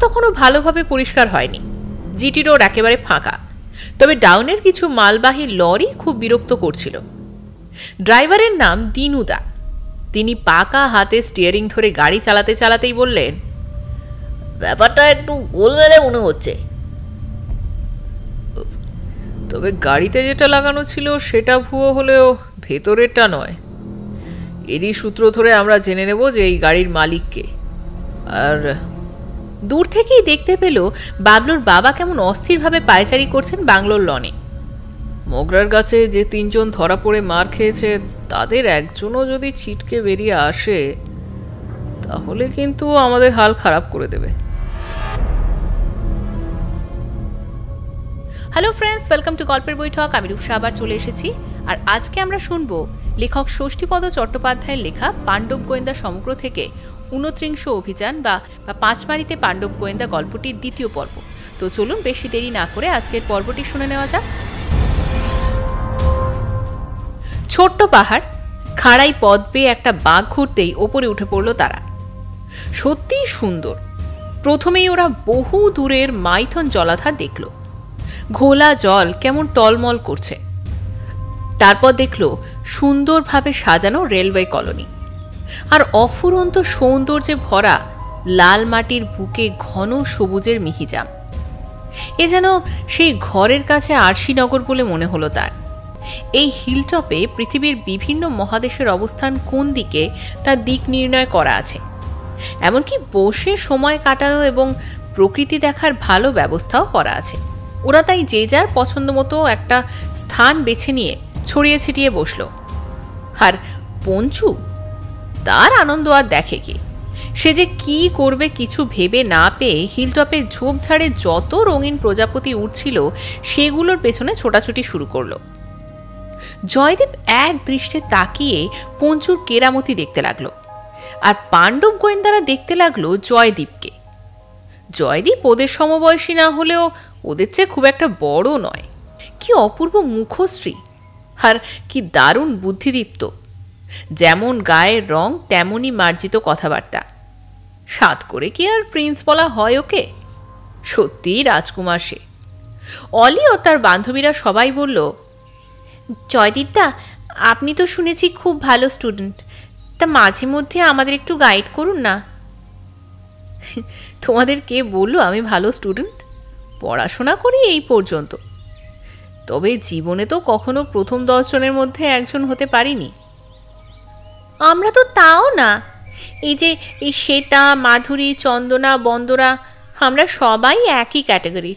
তখনও ভালোভাবে পরিষ্কার হয়নি। জিটি রোড একেবারে ফাঁকা। তবে ডাউনের কিছু মালবাহী লরি খুব বিরক্ত করছিল। ড্রাইভারের নাম দিনুদা। তিনি পাকা হাতে স্টিয়ারিং ধরে গাড়ি চালাতে চালাতেই বললেন ব্যাপারটা একটু গোলমেলে মনে হচ্ছে। তবে গাড়িতে যেটা লাগানো ছিল সেটা ভুয়ো হলেও ভেতরেরটা নয়। এরই সূত্র ধরে আমরা জেনে নেব যে এই গাড়ির মালিককে। আর দূর থেকেই দেখতে পেল বাবলুর বাবা কেমন অস্থিরভাবে পায়চারি করছেন বাংলোর লনে। মগরার গাছে যে তিনজন ধরা পড়ে মার খেয়েছে, তাদের একজনও যদি ছিটকে বেরিয়ে আসে, তাহলে কিন্তু আমাদের হাল খারাপ করে দেবে। হ্যালো ফ্রেন্ডস ওয়েলকাম টু গল্পের বৈঠক আমি রূপসা আবার চলে এসেছি। আর আজকে আমরা শুনব লেখক ষষ্ঠীপদ চট্টোপাধ্যায়ের লেখা পাণ্ডব গোয়েন্দা সমগ্র থেকে উনত্রিংশ অভিযান বা পাঁচমারিতে পাণ্ডব গোয়েন্দা গল্পটির দ্বিতীয় পর্ব। তো চলুন বেশি দেরি না করে আজকের পর্বটি শুনে নেওয়া যাক। ছোট্ট পাহাড়, খাড়াই পদ পেয়ে একটা বাঘ ঘুরতেই ওপরে উঠে পড়ল তারা। সত্যিই সুন্দর। প্রথমেই ওরা বহু দূরের মাইথন জলাধার দেখল। ঘোলা জল কেমন টলমল করছে। তারপর দেখল সুন্দরভাবে সাজানো রেলওয়ে কলোনি। আর অফুরন্ত সৌন্দর্যে ভরা লাল মাটির বুকে ঘন সবুজের মিহিজাম। এ যেন সেই ঘরের কাছে আরশিনগর বলে মনে হলো তার। এই হিলটপে পৃথিবীর বিভিন্ন মহাদেশের অবস্থান কোন দিকে তার দিক নির্ণয় করা আছে। এমনকি বসে সময় কাটানো এবং প্রকৃতি দেখার ভালো ব্যবস্থাও করা আছে। ওরা তাই যে যার পছন্দ মতো একটা স্থান বেছে নিয়ে ছড়িয়ে ছিটিয়ে বসল। আর পঞ্চু তার আনন্দ আর দেখে কি? সে যে কি করবে কিছু ভেবে না পেয়ে হিলটপের ঝোপঝাড়ে যত রঙিন প্রজাপতি উঠছিল সেগুলোর পেছনে ছোটাছুটি শুরু করল। জয়দীপ এক দৃষ্টে তাকিয়ে পঞ্চুর কেরামতি দেখতে লাগল আর পাণ্ডব গোয়েন্দারা দেখতে লাগল জয়দীপকে। জয়দীপ ওদের সমবয়সী না হলেও ওদের চেয়ে খুব একটা বড় নয়। কি অপূর্ব মুখশ্রী। আর কি দারুণ বুদ্ধিদীপ্ত। যেমন গায়ের রং তেমনই মার্জিত কথাবার্তা। সাত করে কি আর প্রিন্স বলা হয় ওকে? সত্যিই রাজকুমার সে। অলি ও তার বান্ধবীরা সবাই বলল জয়দীপদা আপনি তো শুনেছি খুব ভালো স্টুডেন্ট তা মাঝে মধ্যে আমাদের একটু গাইড করুন না? তোমাদের কে বলল আমি ভালো স্টুডেন্ট পড়াশোনা করি এই পর্যন্ত। তবে জীবনে তো কখনো প্রথম দশজনের মধ্যে একজন হতে পারিনি। আমরা তো তাও না। এই যে, এই শ্বেতা, মাধুরী, চন্দনা, বন্দরা, আমরা সবাই একই ক্যাটাগরির।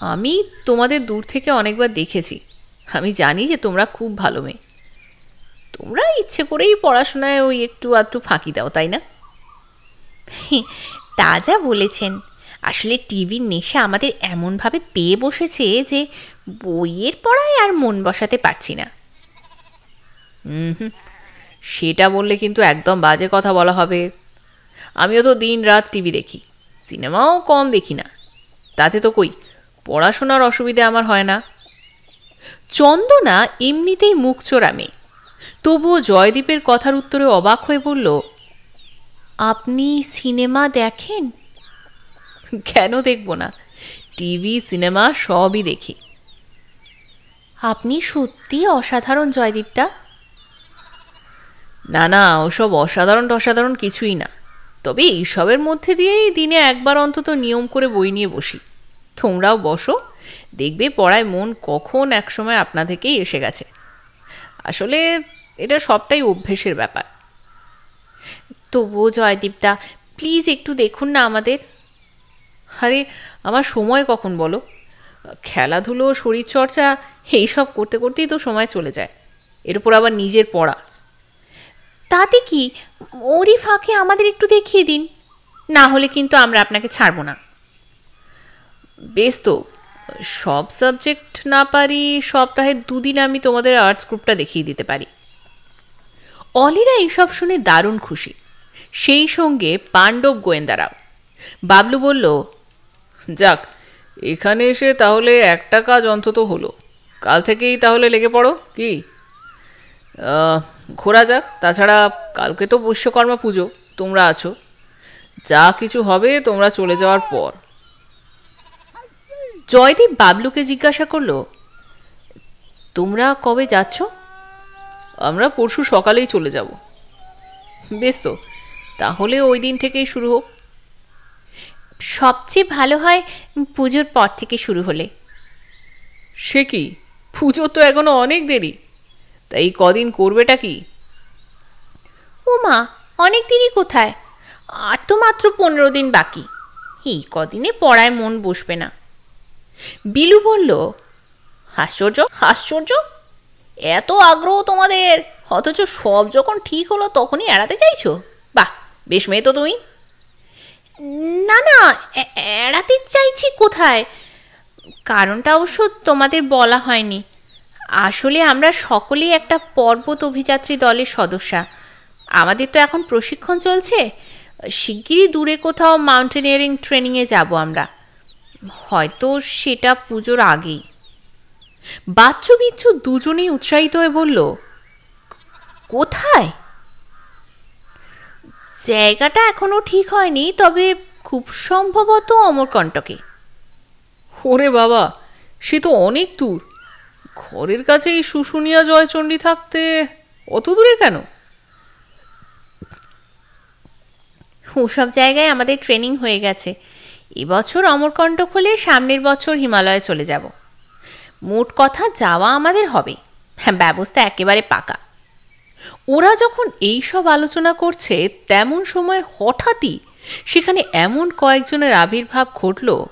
আমি তোমাদের দূর থেকে অনেকবার দেখেছি। আমি জানি যে তোমরা খুব ভালো মেয়ে। তোমরা ইচ্ছে করেই পড়াশোনায় ওই একটু আধটু ফাঁকি দাও, তাই না? তা যা বলেছেন। আসলে টিভির নেশা আমাদের এমনভাবে পেয়ে বসেছে যে বইয়ের পড়ায় আর মন বসাতে পারছি না। হুম। সেটা বললে কিন্তু একদম বাজে কথা বলা হবে। আমিও তো দিন রাত টিভি দেখি, সিনেমাও কম দেখি না। তাতে তো কই, পড়াশোনার অসুবিধে আমার হয় না। চন্দনা এমনিতেই মুখ চোরামে তবুও জয়দীপের কথার উত্তরে অবাক হয়ে বলল, আপনি সিনেমা দেখেন? কেন দেখব না? টিভি, সিনেমা সবই দেখি। আপনি সত্যি অসাধারণ জয়দীপটা না না, ওসব অসাধারণ অসাধারণ কিছুই না। তবে এইসবের মধ্যে দিয়েই দিনে একবার অন্তত নিয়ম করে বই নিয়ে বসি। তোমরাও বসো, দেখবে পড়ায় মন কখন একসময় আপনা থেকেই এসে গেছে। আসলে এটা সবটাই অভ্যেসের ব্যাপার। তবুও জয়দীপদা প্লিজ একটু দেখুন না আমাদের। আরে, আমার সময় কখন বলো? খেলাধুলো, শরীরচর্চা, এইসব করতে, করতেই তো সময় চলে যায়। এর উপর আবার নিজের পড়া। তাতে কি? ওরই ফাঁকে আমাদের একটু দেখিয়ে দিন। না হলে কিন্তু আমরা আপনাকে ছাড়ব না। বেশ তো, সব সাবজেক্ট না পারি সপ্তাহে দুদিন আমি তোমাদের আর্টস গ্রুপটা দেখিয়ে দিতে পারি। অলিরা এইসব শুনে দারুণ খুশি। সেই সঙ্গে পাণ্ডব গোয়েন্দারাও। বাবলু বলল, যাক, এখানে এসে তাহলে একটা কাজ অন্তত হলো। কাল থেকেই তাহলে লেগে পড়ো, কি? ঘোরা যাক। তাছাড়া কালকে তো বৈশ্যকর্মা পুজো তোমরা আছো। যা কিছু হবে তোমরা চলে যাওয়ার পর। জয়দীপ বাবলুকে জিজ্ঞাসা করল তোমরা কবে যাচ্ছ? আমরা পরশু সকালেই চলে যাব। বেশ তো তাহলে ওই দিন থেকেই শুরু হোক। সবচেয়ে ভালো হয় পুজোর পর থেকে শুরু হলে। সে কি? পুজো তো এখনও অনেক দেরি। তাই কদিন করবেটা কি? ও মা অনেক দিনই কোথায়? আর তো মাত্র পনেরো দিন বাকি। এই কদিনে পড়ায় মন বসবে না। বিলু বলল আশ্চর্য আশ্চর্য! এত আগ্রহ তোমাদের! অথচ সব যখন ঠিক হলো তখনই এড়াতে চাইছো? বাহ বেশ মেয়ে তো তুমি। না না এড়াতে চাইছি কোথায়? কারণটা অবশ্য তোমাদের বলা হয়নি। আসলে আমরা সকলেই একটা পর্বত অভিযাত্রী দলের সদস্যা। আমাদের তো এখন প্রশিক্ষণ চলছে। শিগগিরই দূরে কোথাও মাউন্টেনিয়ারিং ট্রেনিংয়ে যাব আমরা। হয়তো সেটা পুজোর আগেই। বাচ্চু বিচ্ছু দুজনেই উৎসাহিত হয়ে বলল, কোথায়? জায়গাটা এখনও ঠিক হয়নি, তবে খুব সম্ভবত অমরকণ্টকে। ওরে বাবা, সে তো অনেক দূর। ঘরের কাছে এই শুশুনিয়া জয়চণ্ডী থাকতে অত দূরে কেন? ওসব জায়গায় আমাদের ট্রেনিং হয়ে গেছে। এবছর অমরকণ্টক হলে সামনের বছর হিমালয়ে চলে যাব। মোট কথা যাওয়া আমাদের হবে। হ্যাঁ ব্যবস্থা একেবারে পাকা। ওরা যখন এই সব আলোচনা করছে, তেমন সময় হঠাৎই সেখানে এমন কয়েকজনের আবির্ভাব ঘটল,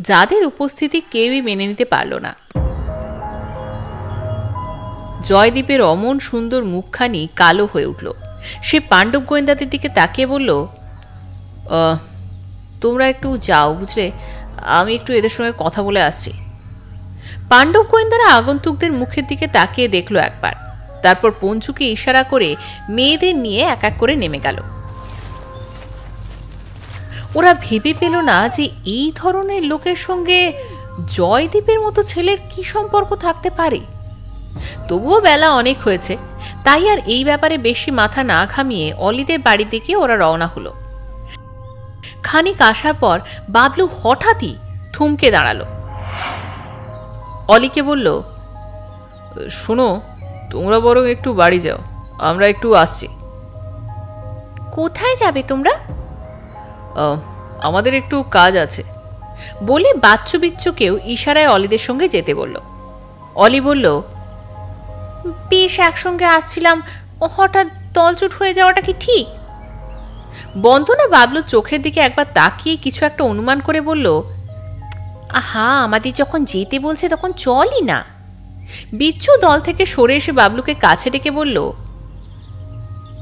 যাদের উপস্থিতি কেউই মেনে নিতে পারল না। জয়দীপের অমন সুন্দর মুখখানি কালো হয়ে উঠল। সে পাণ্ডব গোয়েন্দাদের দিকে তাকিয়ে বলল "আহ, তোমরা একটু যাও বুঝলে? আমি একটু এদের সঙ্গে কথা বলে আসছি। পাণ্ডব গোয়েন্দারা আগন্তুকদের মুখের দিকে তাকিয়ে দেখল একবার। তারপর পঞ্চুকে ইশারা করে মেয়েদের নিয়ে এক এক করে নেমে গেল। ওরা ভেবে পেল না যে এই ধরনের লোকের সঙ্গে জয়দীপের মতো ছেলের কি সম্পর্ক থাকতে পারে। তবুও বেলা অনেক হয়েছে। তাই আর এই ব্যাপারে বেশি মাথা না ঘামিয়ে অলিদের বাড়ির দিকে ওরা রওনা হলো। খানিক আসার পর বাবলু হঠাৎই থমকে দাঁড়াল। অলিকে বলল শোনো তোমরা বরং একটু বাড়ি যাও আমরা একটু আসছি। কোথায় যাবে তোমরা? আমাদের একটু কাজ আছে। বলে বাচ্চু বিচ্ছুকেও ইশারায় অলিদের সঙ্গে যেতে বলল। অলি বলল বেশ একসঙ্গে আসছিলাম। ও হঠাৎ দলচুট হয়ে যাওয়াটা কি ঠিক? বন্দনা বাবলুর চোখের দিকে একবার তাকিয়ে কিছু একটা অনুমান করে বলল আহা আমাদের যখন যেতে বলছে তখন চলই না। বিচ্ছু দল থেকে সরে এসে বাবলুকে কাছে ডেকে বলল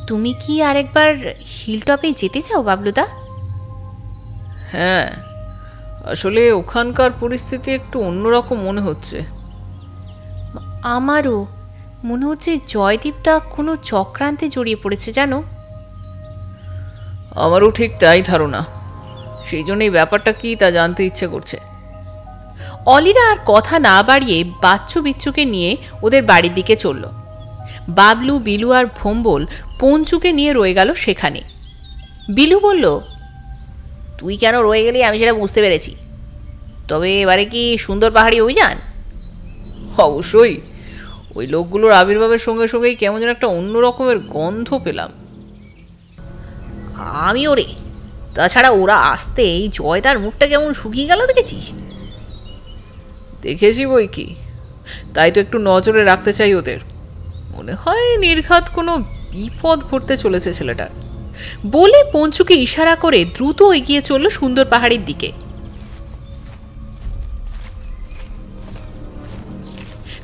তুমি কি আরেকবার হিলটপে যেতে চাও বাবলুদা? হ্যাঁ আসলে ওখানকার পরিস্থিতি একটু অন্যরকম মনে হচ্ছে। আমারও মনে হচ্ছে জয়দীপটা কোনো চক্রান্তে জড়িয়ে পড়েছে জানো? আমারও ঠিক তাই ধারণা। সেই জন্য এই ব্যাপারটা কি তা জানতে ইচ্ছে করছে। অলিরা আর কথা না বাড়িয়ে বাচ্চু বিচ্ছুকে নিয়ে ওদের বাড়ির দিকে চলল। বাবলু বিলু আর ভোম্বল পঞ্চুকে নিয়ে রয়ে গেল সেখানে। বিলু বলল তুই কেন রয়ে গেলি আমি সেটা বুঝতে পেরেছি। তবে এবারে কি সুন্দর পাহাড়ি অভিযান? অবশ্যই। ওই লোকগুলোর আবির্ভাবের সঙ্গে সঙ্গেই কেমন যেন একটা অন্য রকমের গন্ধ পেলাম। আমি ওরে, তাছাড়া ওরা আসতে এই জয় তার মুখটা কেমন শুকিয়ে গেল দেখেছিস? দেখেছি বই কি, তাই তো একটু নজরে রাখতে চাই ওদের। মনে হয় নির্ঘাত কোনো বিপদ ঘটতে চলেছে ছেলেটার। বলে পঞ্চুকে ইশারা করে দ্রুত এগিয়ে চলল সুন্দর পাহাড়ের দিকে।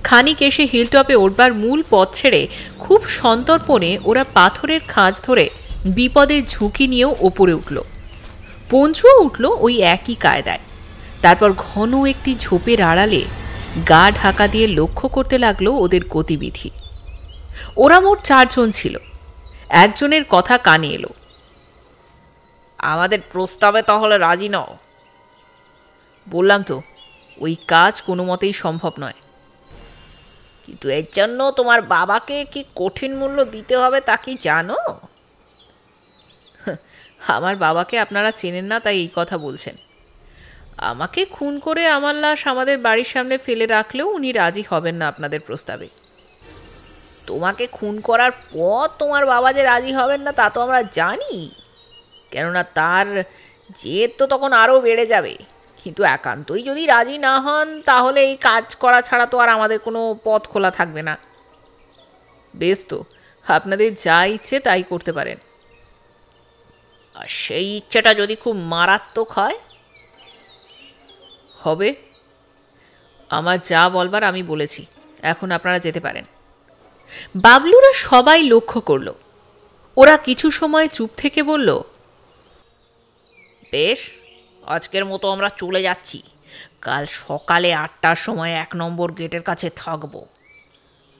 খানিক এসে হিলটপে ওঠবার মূল পথ ছেড়ে খুব সন্তর্পণে ওরা পাথরের খাঁজ ধরে বিপদের ঝুঁকি নিয়েও ওপরে উঠল। পঞ্চুও উঠল ওই একই কায়দায়। তারপর ঘন একটি ঝোপের আড়ালে গা ঢাকা দিয়ে লক্ষ্য করতে লাগল ওদের গতিবিধি। ওরা মোট চারজন ছিল। একজনের কথা কানে এলো। আমাদের প্রস্তাবে তাহলে রাজি নও? বললাম তো ওই কাজ কোনো মতেই সম্ভব নয়। কিন্তু এর জন্য তোমার বাবাকে কি কঠিন মূল্য দিতে হবে তা কি জানো? আমার বাবাকে আপনারা চেনেন না, তাই এই কথা বলছেন। আমাকে খুন করে আমার লাশ আমাদের বাড়ির সামনে ফেলে রাখলেও উনি রাজি হবেন না আপনাদের প্রস্তাবে। তোমাকে খুন করার পর তোমার বাবা যে রাজি হবেন না, তা তো আমরা জানি। কেননা তার জেদ তো তখন আরও বেড়ে যাবে। কিন্তু একান্তই যদি রাজি না হন, তাহলে এই কাজ করা ছাড়া তো আর আমাদের কোনো পথ খোলা থাকবে না। বেশ তো, আপনাদের যা ইচ্ছে তাই করতে পারেন। আর সেই ইচ্ছেটা যদি খুব মারাত্মক হয়, হবে। আমার যা বলবার আমি বলেছি, এখন আপনারা যেতে পারেন। বাবলুরা সবাই লক্ষ্য করল। ওরা কিছু সময় চুপ থেকে বলল, বেশ আজকের মতো আমরা চলে যাচ্ছি। কাল সকালে আটটার সময় এক নম্বর গেটের কাছে থাকব।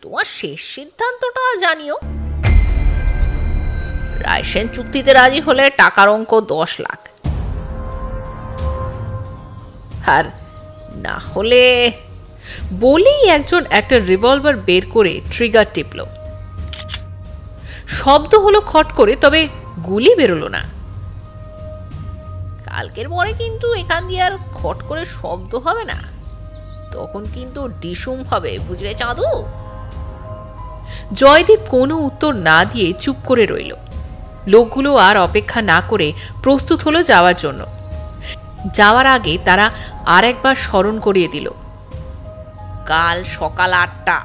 তোমার শেষ সিদ্ধান্তটা জানিও। রায়সেন চুক্তিতে রাজি হলে টাকার অঙ্ক দশ লাখ। আর না হলে বলেই একজন একটা রিভলভার বের করে ট্রিগার টিপল। শব্দ হলো খট করে, তবে গুলি বেরোলো না। কালকের পরে কিন্তু এখান দিয়ে আর খট করে শব্দ হবে না। তখন কিন্তু ডিসুম হবে, বুঝলে চাঁদু? জয়দীপ কোনো উত্তর না দিয়ে চুপ করে রইল। লোকগুলো আর অপেক্ষা না করে প্রস্তুত হলো যাওয়ার জন্য। যাওয়ার আগে তারা আর একবার স্মরণ করিয়ে দিল। কাল সকাল আটটা,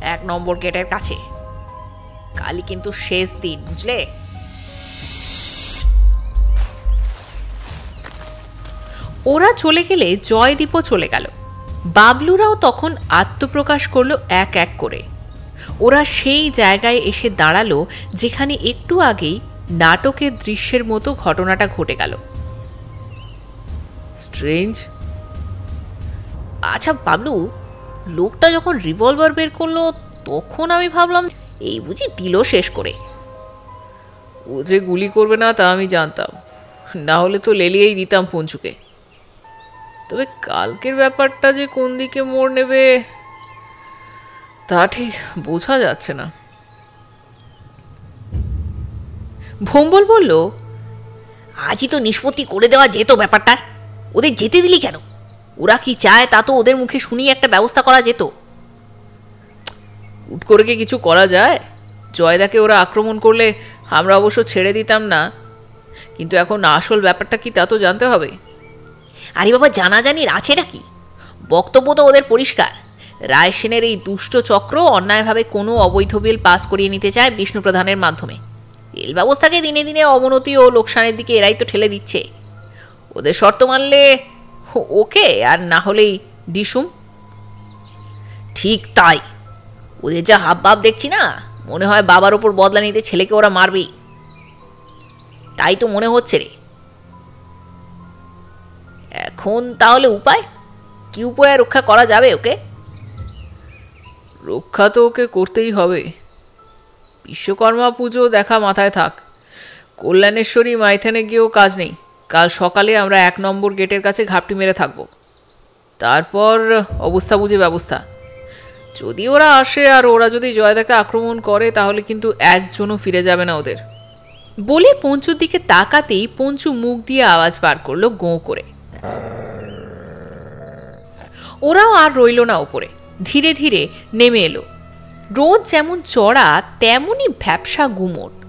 এক নম্বর গেটের কাছে। কালই কিন্তু শেষ দিন, বুঝলে? ওরা চলে গেলে জয়দীপও চলে গেল। বাবলুরাও তখন আত্মপ্রকাশ করল এক এক করে। ওরা সেই জায়গায় এসে দাঁড়াল যেখানে একটু আগেই নাটকের দৃশ্যের মতো ঘটনাটা ঘটে গেল। স্ট্রেঞ্জ? আচ্ছা বাবলু, লোকটা যখন রিভলভার বের করল, তখন আমি ভাবলাম, এই বুঝি দিল শেষ করে। ও যে গুলি করবে না তা আমি জানতাম। না হলে তো লেলিয়েই দিতাম পঞ্চুকে তবে কালকের ব্যাপারটা যে কোন দিকে মোড় নেবে তা ঠিক বোঝা যাচ্ছে না। ভোম্বল বলল আজই তো নিষ্পত্তি করে দেওয়া যেত ব্যাপারটা ওদের যেতে দিলি কেন? ওরা কি চায় তা তো ওদের মুখে শুনিয়ে একটা ব্যবস্থা করা যেত। উট করে কি কিছু করা যায়? জয়দাকে ওরা আক্রমণ করলে আমরা অবশ্য ছেড়ে দিতাম না। কিন্তু এখন আসল ব্যাপারটা কি তা তো জানতে হবে। আরে বাবা জানাজানির আছেটা কি বক্তব্য তো ওদের পরিষ্কার। রায় সেনের এই দুষ্ট চক্র অন্যায়ভাবে কোনো অবৈধ বিল পাস করিয়ে নিতে চায় বিষ্ণু প্রধানের মাধ্যমে। রেল ব্যবস্থাকে দিনে দিনে অবনতি ও লোকসানের দিকে এরাই তো ঠেলে দিচ্ছে। ওদের শর্ত মানলে ওকে আর না হলেই ডিসুম। ঠিক তাই। ওদের যা হাব ভাব দেখছি না, মনে হয় বাবার ওপর বদলা নিতে ছেলেকে ওরা মারবেই। তাই তো মনে হচ্ছে রে। এখন তাহলে উপায়? কি উপায়ে রক্ষা করা যাবে ওকে? রক্ষা তো ওকে করতেই হবে। বিশ্বকর্মা পুজো দেখা মাথায় থাক। কল্যাণেশ্বরী মাইথানে গিয়েও কাজ নেই। কাল সকালে আমরা এক নম্বর গেটের কাছে ঘাপটি মেরে থাকব। তারপর অবস্থা বুঝে ব্যবস্থা। যদি ওরা আসে আর ওরা যদি জয়দাকে আক্রমণ করে, তাহলে কিন্তু একজনও ফিরে যাবে না ওদের। বলে পঞ্চুর দিকে তাকাতেই পঞ্চু মুখ দিয়ে আওয়াজ বার করল গোঁ করে। ওরাও আর রইল না ওপরে ধীরে ধীরে নেমে এলো। রোদ যেমন চড়া তেমনই ভ্যাবসা গুমট।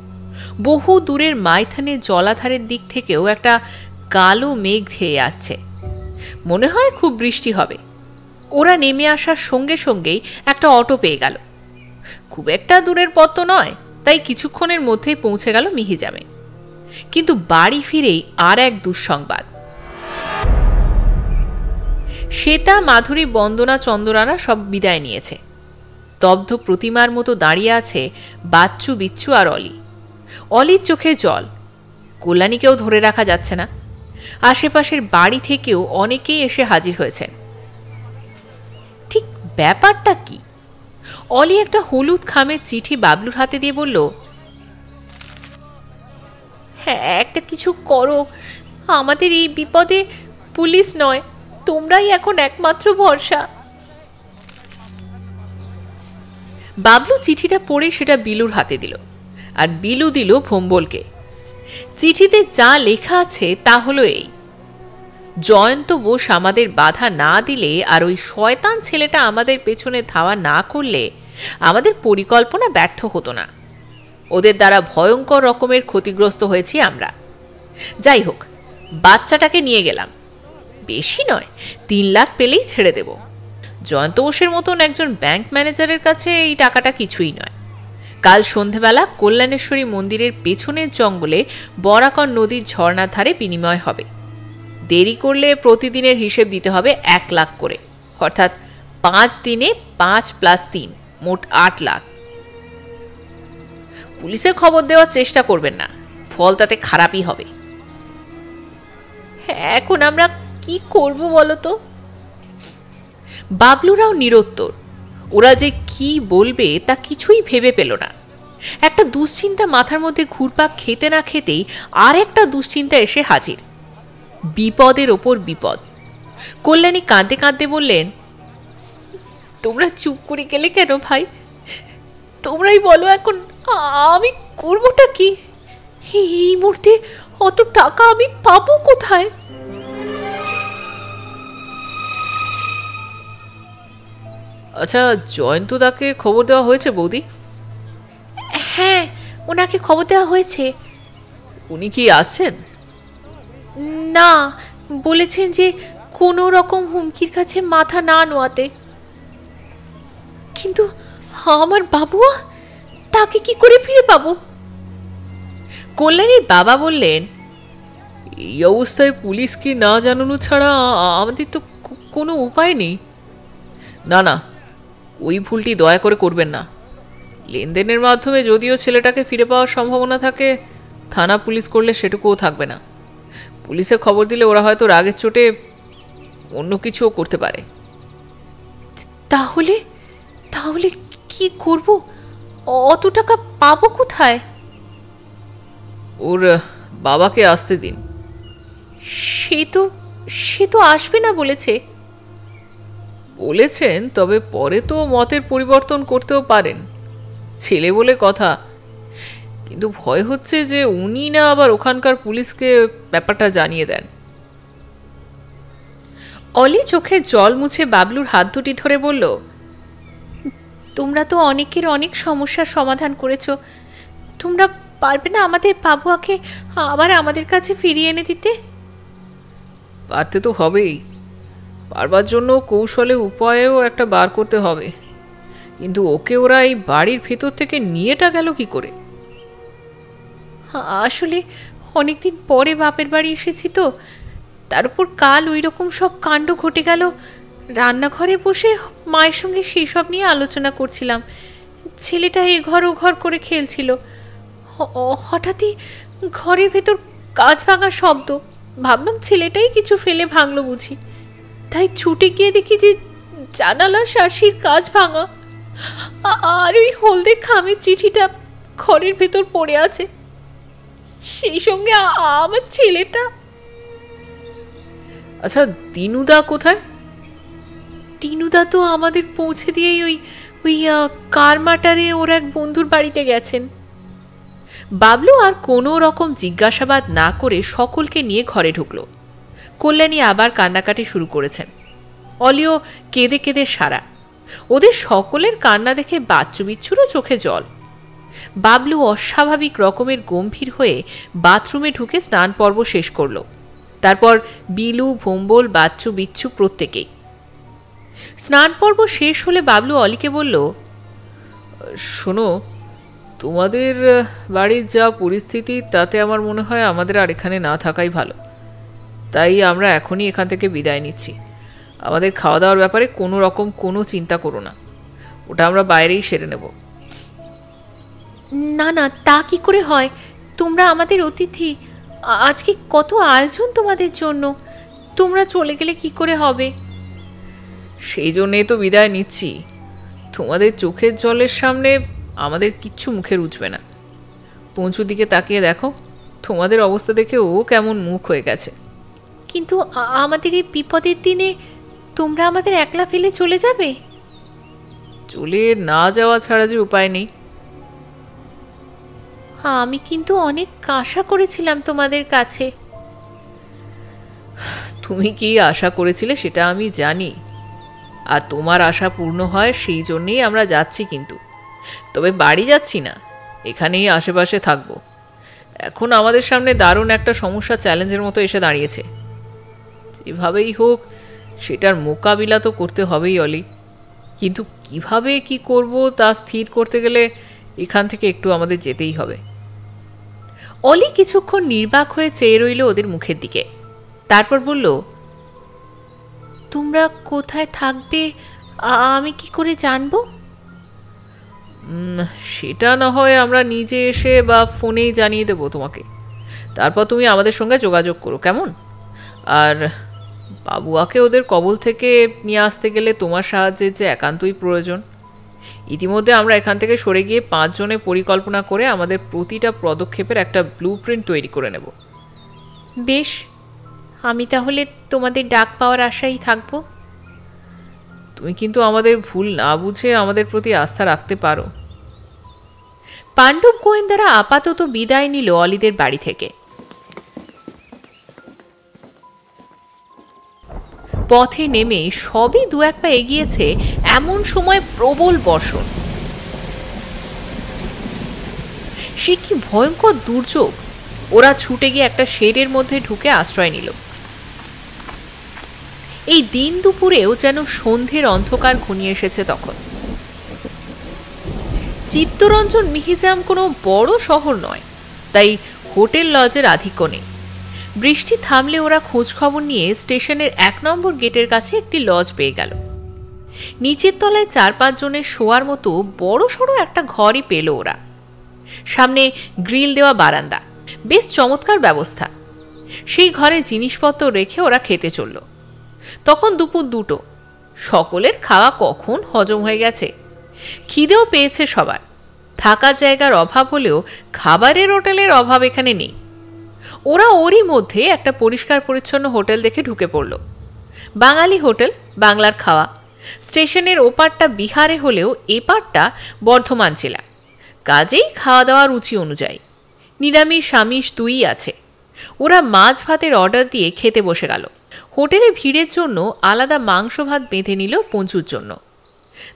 বহু দূরের মাইথানের জলাধারের দিক থেকেও একটা কালো মেঘ ধেয়ে আসছে। মনে হয় খুব বৃষ্টি হবে। ওরা নেমে আসার সঙ্গে সঙ্গেই একটা অটো পেয়ে গেল। খুব একটা দূরের পথ তো নয়, তাই কিছুক্ষণের মধ্যেই পৌঁছে গেল মিহিজামে। কিন্তু বাড়ি ফিরেই আর এক দুঃসংবাদ। শ্বেতা, মাধুরী, বন্দনা, চন্দনারা সব বিদায় নিয়েছে। স্তব্ধ প্রতিমার মতো দাঁড়িয়ে আছে বাচ্চু, বিচ্ছু আর অলি। অলির চোখে জল। কল্যাণীকেও ধরে রাখা যাচ্ছে না। আশেপাশের বাড়ি থেকেও অনেকেই এসে হাজির হয়েছেন। ঠিক ব্যাপারটা কি? অলি একটা হলুদ খামের চিঠি বাবলুর হাতে দিয়ে বলল হ্যাঁ একটা কিছু করো। আমাদের এই বিপদে পুলিশ নয় তোমরাই এখন একমাত্র ভরসা। বাবলু চিঠিটা পড়ে সেটা বিলুর হাতে দিল আর বিলু দিল ভোম্বলকে। চিঠিতে যা লেখা আছে তা হলো এই। জয়ন্ত বোস আমাদের বাধা না দিলে আর ওই শয়তান ছেলেটা আমাদের পেছনে ধাওয়া না করলে আমাদের পরিকল্পনা ব্যর্থ হতো না। ওদের দ্বারা ভয়ঙ্কর রকমের ক্ষতিগ্রস্ত হয়েছি আমরা। যাই হোক, বাচ্চাটাকে নিয়ে গেলাম। বেশি নয়, তিন লাখ পেলেই ছেড়ে দেব। জয়ন্ত বোসের মতন একজন ব্যাংক ম্যানেজারের কাছে এই টাকাটা কিছুই নয়। কাল সন্ধেবেলা কল্যাণেশ্বরী মন্দিরের পেছনের জঙ্গলে বরাকর নদীর ঝর্ণার ধারে বিনিময় হবে। দেরি করলে প্রতিদিনের হিসেব দিতে হবে এক লাখ করে। অর্থাৎ পাঁচ দিনে পাঁচ প্লাস তিন, মোট আট লাখ। পুলিশে খবর দেওয়ার চেষ্টা করবেন না, ফল তাতে খারাপই হবে। এখন আমরা কি করব বলো তো? বাবলুরাও নিরুত্তর। ওরা যে কি বলবে তা কিছুই ভেবে পেল না। একটা দুশ্চিন্তা মাথার মধ্যে ঘুরপাক খেতে না খেতেই আর একটা দুশ্চিন্তা এসে হাজির। বিপদের ওপর বিপদ। কল্যাণী কাঁদতে কাঁদতে বললেন, তোমরা চুপ করে গেলে কেন ভাই? তোমরাই বলো এখন, আমি করবোটা কি? এই মুহূর্তে অত টাকা আমি পাবো কোথায়? আচ্ছা জয়ন্ত জয়ন্তদাকে খবর দেওয়া হয়েছে বৌদি? হ্যাঁ ওনাকে খবর দেওয়া হয়েছে। উনি কি আসছেন? না বলেছেন যে কোনো রকম হুমকির কাছে মাথা না নোয়াতে। কিন্তু আমার বাবু তাকে কি করে ফিরে পাবো? কল্যাণীর বাবা বললেন এই অবস্থায় পুলিশকে না জানানো ছাড়া আমাদের তো কোনো উপায় নেই। না না ওই ভুলটি দয়া করে করবেন না। লেনদেনের মাধ্যমে যদিও ছেলেটাকে ফিরে পাওয়ার সম্ভাবনা থাকে থানা পুলিশ করলে সেটুকুও থাকবে না। পুলিশে খবর দিলে ওরা হয়তো রাগের চোটে অন্য কিছুও করতে পারে। তাহলে? তাহলে কি করব? অত টাকা পাবো কোথায়? ওর বাবাকে আসতে দিন। সে তো সে তো আসবে না বলেছে। বলেছেন, তবে পরে তো মতের পরিবর্তন করতেও পারেন। ছেলে বলে কথা। কিন্তু ভয় হচ্ছে যে উনি না আবার ওখানকার পুলিশকে ব্যাপারটা জানিয়ে দেন। অলি চোখে জল মুছে বাবলুর হাত দুটি ধরে বলল, তোমরা তো অনেকের অনেক সমস্যার সমাধান করেছ। তোমরা পারবে না আমাদের বাবুয়াকে আবার আমাদের কাছে ফিরিয়ে এনে দিতে? পারতে তো হবেই। পারবার জন্য কৌশলে উপায়েও একটা বার করতে হবে। কিন্তু ওকে ওরা এই বাড়ির ভেতর থেকে নিয়েটা গেল কি করে? আসলে অনেকদিন পরে বাপের বাড়ি এসেছি তো। তার উপর কাল ওই রকম সব কাণ্ড ঘটে গেল। রান্নাঘরে বসে মায়ের সঙ্গে সেই সব নিয়ে আলোচনা করছিলাম। ছেলেটা এ ঘর ও ঘর করে খেলছিল। হঠাৎই ঘরের ভেতর কাজ ভাঙার শব্দ। ভাবলাম ছেলেটাই কিছু ফেলে ভাঙলো বুঝি। তাই ছুটে গিয়ে দেখি যে জানালা শাসির কাজ ভাঙা। আর ওই হলদে খামের চিঠিটা ঘরের ভেতর পড়ে আছে। সেই সঙ্গে আমার ছেলেটা। আচ্ছা দিনুদা কোথায়? তিনুদা তো আমাদের পৌঁছে দিয়েই ওই ওই কারমাটারে ওর এক বন্ধুর বাড়িতে গেছেন। বাবলু আর কোনো রকম জিজ্ঞাসাবাদ না করে সকলকে নিয়ে ঘরে ঢুকলো। কল্যাণী আবার কান্নাকাটি শুরু করেছেন। অলিও কেঁদে কেঁদে সারা। ওদের সকলের কান্না দেখে বাচ্চু বিচ্ছুরও চোখে জল। বাবলু অস্বাভাবিক রকমের গম্ভীর হয়ে বাথরুমে ঢুকে স্নান পর্ব শেষ করল। তারপর বিলু, ভোম্বল, বাচ্চু, বিচ্ছু প্রত্যেকেই স্নান পর্ব শেষ হলে বাবলু অলিকে বলল, শোনো, তোমাদের বাড়ির যা পরিস্থিতি, তাতে আমার মনে হয় আমাদের আর এখানে না থাকাই ভালো। তাই আমরা এখনই এখান থেকে বিদায় নিচ্ছি। আমাদের খাওয়া দাওয়ার ব্যাপারে কোনো রকম কোনো চিন্তা করো না। ওটা আমরা বাইরেই সেরে নেব। না না তা কি করে হয়? তোমরা আমাদের অতিথি। আজকে কত আয়োজন তোমাদের জন্য। তোমরা চলে গেলে কি করে হবে? সেই জন্যেই তো বিদায় নিচ্ছি। তোমাদের চোখের জলের সামনে আমাদের কিচ্ছু মুখে রুচবে না। পঞ্চুর দিকে তাকিয়ে দেখো তোমাদের অবস্থা দেখে ও কেমন মুখ হয়ে গেছে। কিন্তু আমাদের এই বিপদের দিনে তোমরা আমাদের একলা ফেলে চলে যাবে? চলে না যাওয়া ছাড়া যে উপায় নেই। আমি কিন্তু অনেক আশা করেছিলাম তোমাদের কাছে। তুমি কি আশা করেছিলে সেটা আমি জানি। আর তোমার আশা পূর্ণ হয় সেই জন্যেই আমরা যাচ্ছি কিন্তু। তবে বাড়ি যাচ্ছি না এখানেই আশেপাশে থাকব। এখন আমাদের সামনে দারুণ একটা সমস্যা চ্যালেঞ্জের মতো এসে দাঁড়িয়েছে। যেভাবেই হোক, সেটার মোকাবিলা তো করতে হবেই, অলি। কিন্তু কীভাবে কি করব তা স্থির করতে গেলে এখান থেকে একটু আমাদের যেতেই হবে। অলি কিছুক্ষণ নির্বাক হয়ে চেয়ে রইল ওদের মুখের দিকে। তারপর বলল, তোমরা কোথায় থাকবে? আমি কি করে জানব? সেটা না হয় আমরা নিজে এসে বা ফোনেই জানিয়ে দেবো তোমাকে। তারপর তুমি আমাদের সঙ্গে যোগাযোগ করো, কেমন? আর বাবুয়াকে ওদের কবল থেকে নিয়ে আসতে গেলে তোমার সাহায্যের যে একান্তই প্রয়োজন। ইতিমধ্যে আমরা এখান থেকে সরে গিয়ে পাঁচজনে পরিকল্পনা করে আমাদের প্রতিটা পদক্ষেপের একটা ব্লু তৈরি করে নেব। বেশ আমি তাহলে তোমাদের ডাক পাওয়ার আশাই থাকব। তুমি কিন্তু আমাদের ভুল না বুঝে আমাদের প্রতি আস্থা রাখতে পারো। পাণ্ডব গোয়েন্দারা আপাতত বিদায় নিল অলিদের বাড়ি থেকে। পথে নেমে সবই দু এক পা এগিয়েছে এমন সময় প্রবল বর্ষণ। সে কি ভয়ঙ্কর দুর্যোগ? ওরা ছুটে গিয়ে একটা শেডের মধ্যে ঢুকে আশ্রয় নিল। এই দিন দুপুরেও যেন সন্ধ্যের অন্ধকার ঘনিয়ে এসেছে তখন। চিত্তরঞ্জন মিহিজাম কোনো বড় শহর নয়, তাই হোটেল লজের আধিক্য নেই। বৃষ্টি থামলে ওরা খোঁজ খবর নিয়ে স্টেশনের এক নম্বর গেটের কাছে একটি লজ পেয়ে গেল। নিচের তলায় চার পাঁচ জনের শোয়ার মতো বড় সড়ো একটা ঘরই পেল ওরা। সামনে গ্রিল দেওয়া বারান্দা, বেশ চমৎকার ব্যবস্থা। সেই ঘরে জিনিসপত্র রেখে ওরা খেতে চলল। তখন দুপুর দুটো। সকলের খাওয়া কখন হজম হয়ে গেছে। খিদেও পেয়েছে সবার। থাকার জায়গার অভাব হলেও খাবারের হোটেলের অভাব এখানে নেই। ওরা ওরই মধ্যে একটা পরিষ্কার পরিচ্ছন্ন হোটেল দেখে ঢুকে পড়ল। বাঙালি হোটেল, বাংলার খাওয়া। স্টেশনের ওপারটা বিহারে হলেও এপারটা বর্ধমান জেলা কাজেই খাওয়া দাওয়া রুচি অনুযায়ী। নিরামিষ স্বামিষ দুই আছে। ওরা মাছ ভাতের অর্ডার দিয়ে খেতে বসে গেল। হোটেলে ভিড়ের জন্য আলাদা মাংস ভাত বেঁধে নিল পঞ্চুর জন্য।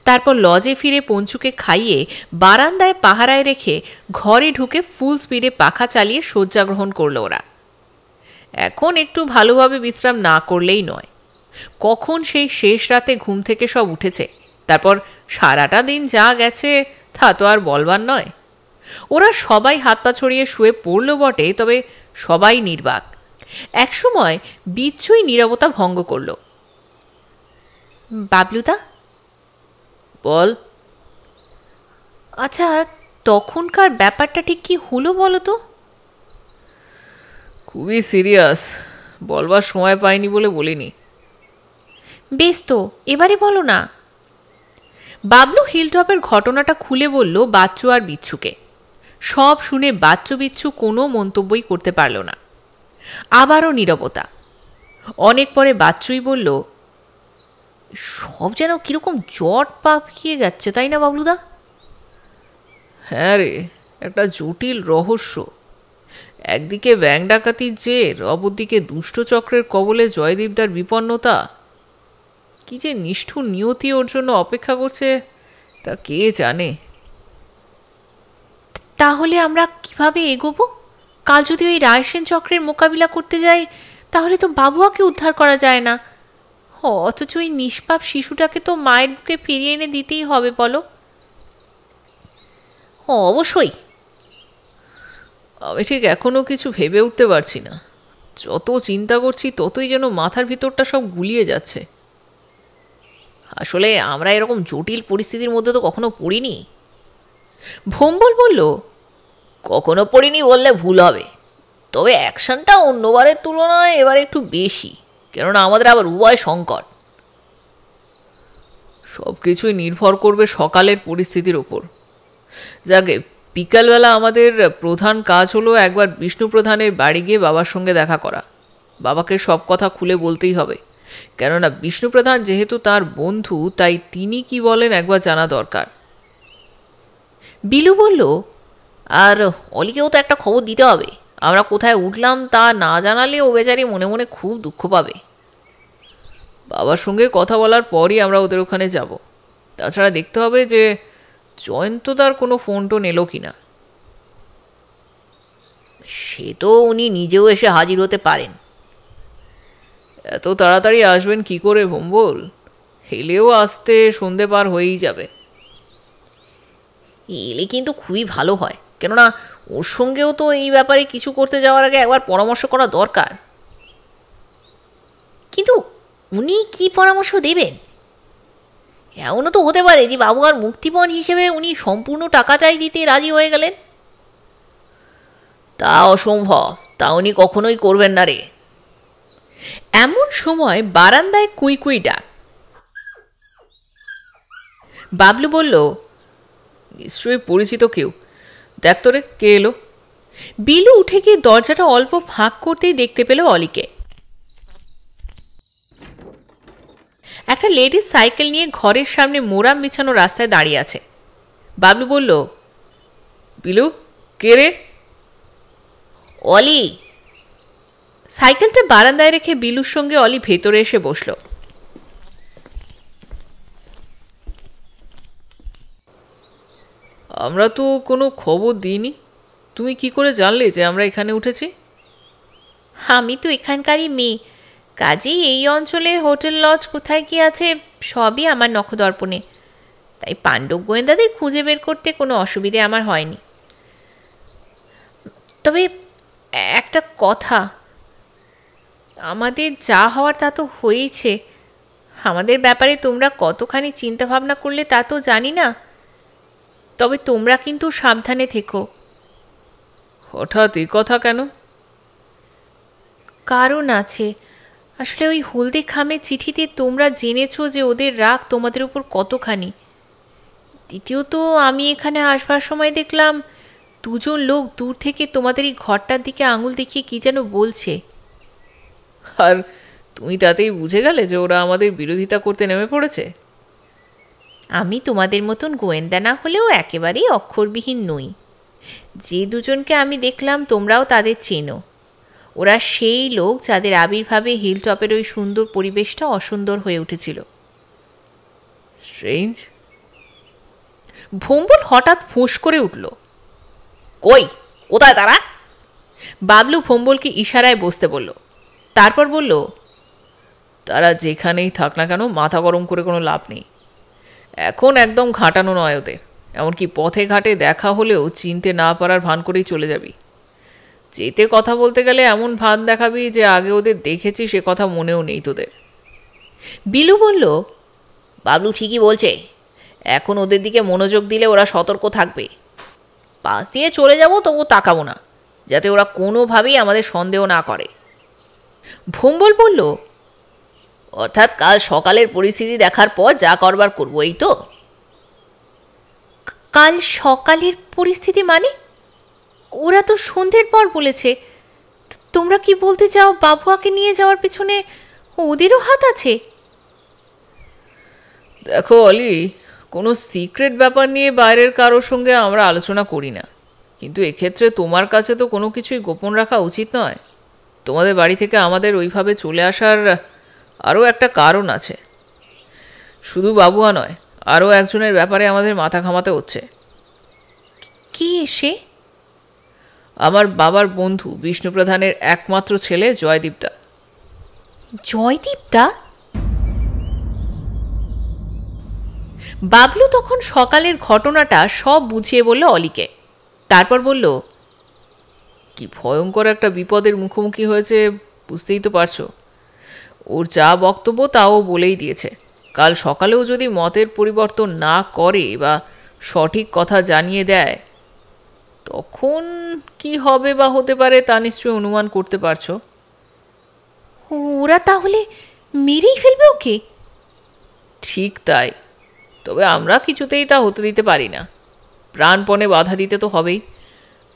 তারপর লজে ফিরে পঞ্চুকে খাইয়ে বারান্দায় পাহারায় রেখে ঘরে ঢুকে ফুল স্পিডে পাখা চালিয়ে শয্যা গ্রহণ করল ওরা। এখন একটু ভালোভাবে বিশ্রাম না করলেই নয়। কখন সেই শেষ রাতে ঘুম থেকে সব উঠেছে। তারপর সারাটা দিন যা গেছে, তা তো আর বলবার নয়। ওরা সবাই হাত পা ছড়িয়ে শুয়ে পড়ল বটে, তবে সবাই নির্বাক। একসময় বিচ্ছুই নীরবতা ভঙ্গ করল। বাবলুদা বল। আচ্ছা তখনকার ব্যাপারটা ঠিক কি হলো বলো তো? খুবই সিরিয়াস। বলবার সময় পাইনি বলে বলিনি। বেশ তো এবারে বলো না। বাবলু হিলটপের ঘটনাটা খুলে বলল বাচ্চু আর বিচ্ছুকে। সব শুনে বাচ্চু বিচ্ছু কোনো মন্তব্যই করতে পারল না। আবারও নীরবতা। অনেক পরে বাচ্চুই বলল সব যেন কীরকম জট পাকিয়ে যাচ্ছে তাই না বাবলুদা? হ্যাঁ রে, একটা জটিল রহস্য। একদিকে ব্যাং ডাকাতির জের, অপরদিকে দুষ্টচক্রের কবলে জয়দীপদার বিপন্নতা। কি যে নিষ্ঠুর নিয়তি ওর জন্য অপেক্ষা করছে, তা কে জানে? তাহলে আমরা কীভাবে এগোবো? কাল যদি ওই রায়সেন চক্রের মোকাবিলা করতে যাই, তাহলে তো বাবুয়াকে উদ্ধার করা যায় না। অথচ ওই নিষ্পাপ শিশুটাকে তো মায়ের বুকে ফিরিয়ে এনে দিতেই হবে, বলো। ও অবশ্যই। আমি ঠিক এখনও কিছু ভেবে উঠতে পারছি না। যত চিন্তা করছি, ততই যেন মাথার ভিতরটা সব গুলিয়ে যাচ্ছে। আসলে আমরা এরকম জটিল পরিস্থিতির মধ্যে তো কখনো পড়িনি। ভোম্বল বলল, কখনো পড়িনি বললে ভুল হবে। তবে অ্যাকশনটা অন্যবারের তুলনায় এবারে একটু বেশি। কেননা আমাদের আবার উভয় সংকট। সব কিছুই নির্ভর করবে সকালের পরিস্থিতির ওপর। যাকে বিকালবেলা আমাদের প্রধান কাজ হলো একবার বিষ্ণু প্রধানের বাড়ি গিয়ে বাবার সঙ্গে দেখা করা। বাবাকে সব কথা খুলে বলতেই হবে। কেননা বিষ্ণু প্রধান যেহেতু তার বন্ধু, তাই তিনি কি বলেন একবার জানা দরকার। বিলু বলল, আর অলিকেও তো একটা খবর দিতে হবে। আমরা কোথায় উঠলাম তা না জানালে ও বেচারি মনে মনে খুব দুঃখ পাবে। বাবার সঙ্গে কথা বলার পরই আমরা ওদের ওখানে যাব। তাছাড়া দেখতে হবে যে জয়ন্ত তার কোনো ফোন টোন এলো কি না সে তো উনি নিজেও এসে হাজির হতে পারেন। এত তাড়াতাড়ি আসবেন কি করে ভম্বল? হেলেও আসতে সন্ধে পার হয়েই যাবে। এলে কিন্তু খুবই ভালো হয়। কেননা ওর সঙ্গেও তো এই ব্যাপারে কিছু করতে যাওয়ার আগে একবার পরামর্শ করা দরকার। কিন্তু উনি কি পরামর্শ দেবেন? এমনও তো হতে পারে যে বাবু আর মুক্তিপণ হিসেবে উনি সম্পূর্ণ টাকাটাই দিতে রাজি হয়ে গেলেন। তা অসম্ভব, তা উনি কখনোই করবেন না রে। এমন সময় বারান্দায় কুই কুই ডাক। বাবলু বলল, নিশ্চয়ই পরিচিত কেউ। দেখ তোরে কে এলো? বিলু উঠে গিয়ে দরজাটা অল্প ফাঁক করতেই দেখতে পেল অলিকে। একটা লেডিস সাইকেল নিয়ে ঘরের সামনে মোরাম বিছানো রাস্তায় দাঁড়িয়ে আছে। বাবলু বলল, বিলু, কে রে? অলি। সাইকেলটা বারান্দায় রেখে বিলুর সঙ্গে অলি ভেতরে এসে বসল। আমরা তো কোনো খবর দিইনি। তুমি কি করে জানলে যে আমরা এখানে উঠেছি? আমি তো এখানকারই মেয়ে। কাজেই এই অঞ্চলে হোটেল, লজ কোথায় কি আছে সবই আমার নখদর্পণে। তাই পাণ্ডব গোয়েন্দাদের খুঁজে বের করতে কোনো অসুবিধে আমার হয়নি। তবে একটা কথা, আমাদের যা হওয়ার তা তো হয়েইছে। আমাদের ব্যাপারে তোমরা কতখানি চিন্তা ভাবনা করলে তা তো জানি না। তবে তোমরা কিন্তু সাবধানে থেকো। হঠাৎ এই কথা কেন? কারণ আছে। আসলে ওই হলদে খামের চিঠিতে তোমরা জেনেছো যে ওদের রাগ তোমাদের উপর কতখানি। দ্বিতীয়ত আমি এখানে আসবার সময় দেখলাম দুজন লোক দূর থেকে তোমাদের এই ঘরটার দিকে আঙুল দেখিয়ে কি যেন বলছে। আর তুমি তাতেই বুঝে গেলে যে ওরা আমাদের বিরোধিতা করতে নেমে পড়েছে? আমি তোমাদের মতন গোয়েন্দা না হলেও একেবারেই অক্ষরবিহীন নই। যে দুজনকে আমি দেখলাম তোমরাও তাদের চেনো। ওরা সেই লোক যাদের আবির্ভাবে হিলটপের ওই সুন্দর পরিবেশটা অসুন্দর হয়ে উঠেছিল। স্ট্রেঞ্জ? ভম্বল হঠাৎ ফুঁস করে উঠল। কই? কোথায় তারা? বাবলু ভোম্বলকে ইশারায় বসতে বলল। তারপর বলল তারা যেখানেই থাক না কেন মাথা গরম করে কোনো লাভ নেই। এখন একদম ঘাটানো নয় ওদের। এমনকি পথে ঘাটে দেখা হলেও চিনতে না পারার ভান করেই চলে যাবি। যেতে কথা বলতে গেলে এমন ভান দেখাবি যে আগে ওদের দেখেছি, সে কথা মনেও নেই তোদের। বিলু বলল, বাবলু ঠিকই বলছে। এখন ওদের দিকে মনোযোগ দিলে ওরা সতর্ক থাকবে। পাশ দিয়ে চলে যাব, তবু তাকাবো না, যাতে ওরা কোনোভাবেই আমাদের সন্দেহ না করে। ভম্বল বলল অর্থাৎ কাল সকালের পরিস্থিতি দেখার পর যা করবার করব এই তো। কাল সকালের পরিস্থিতি মানে? ওরা তো সন্ধ্যের পর বলেছে। তোমরা কি বলতে চাও বাবুয়াকে নিয়ে যাওয়ার পিছনে ওদেরও হাত আছে? দেখো অলি কোনো সিক্রেট ব্যাপার নিয়ে বাইরের কারোর সঙ্গে আমরা আলোচনা করি না। কিন্তু এক্ষেত্রে তোমার কাছে তো কোনো কিছুই গোপন রাখা উচিত নয়। তোমাদের বাড়ি থেকে আমাদের ওইভাবে চলে আসার আরও একটা কারণ আছে। শুধু বাবুয়া নয় আরও একজনের ব্যাপারে আমাদের মাথা ঘামাতে হচ্ছে। কে সে? আমার বাবার বন্ধু বিষ্ণুপ্রধানের একমাত্র ছেলে জয়দীপদা জয়দীপদা বাবলু তখন সকালের ঘটনাটা সব বুঝিয়ে বলল অলিকে। তারপর বলল কি ভয়ঙ্কর একটা বিপদের মুখোমুখি হয়েছে বুঝতেই তো পারছ। ওর যা বক্তব্য তাও বলেই দিয়েছে। কাল সকালেও যদি মতের পরিবর্তন না করে বা সঠিক কথা জানিয়ে দেয় তখন কি হবে বা হতে পারে তা নিশ্চয়ই অনুমান করতে পারছ। ওরা তাহলে মেরেই ফেলবে ওকে? ঠিক তাই। তবে আমরা কিছুতেই তা হতে দিতে পারি না। প্রাণপণে বাধা দিতে তো হবেই।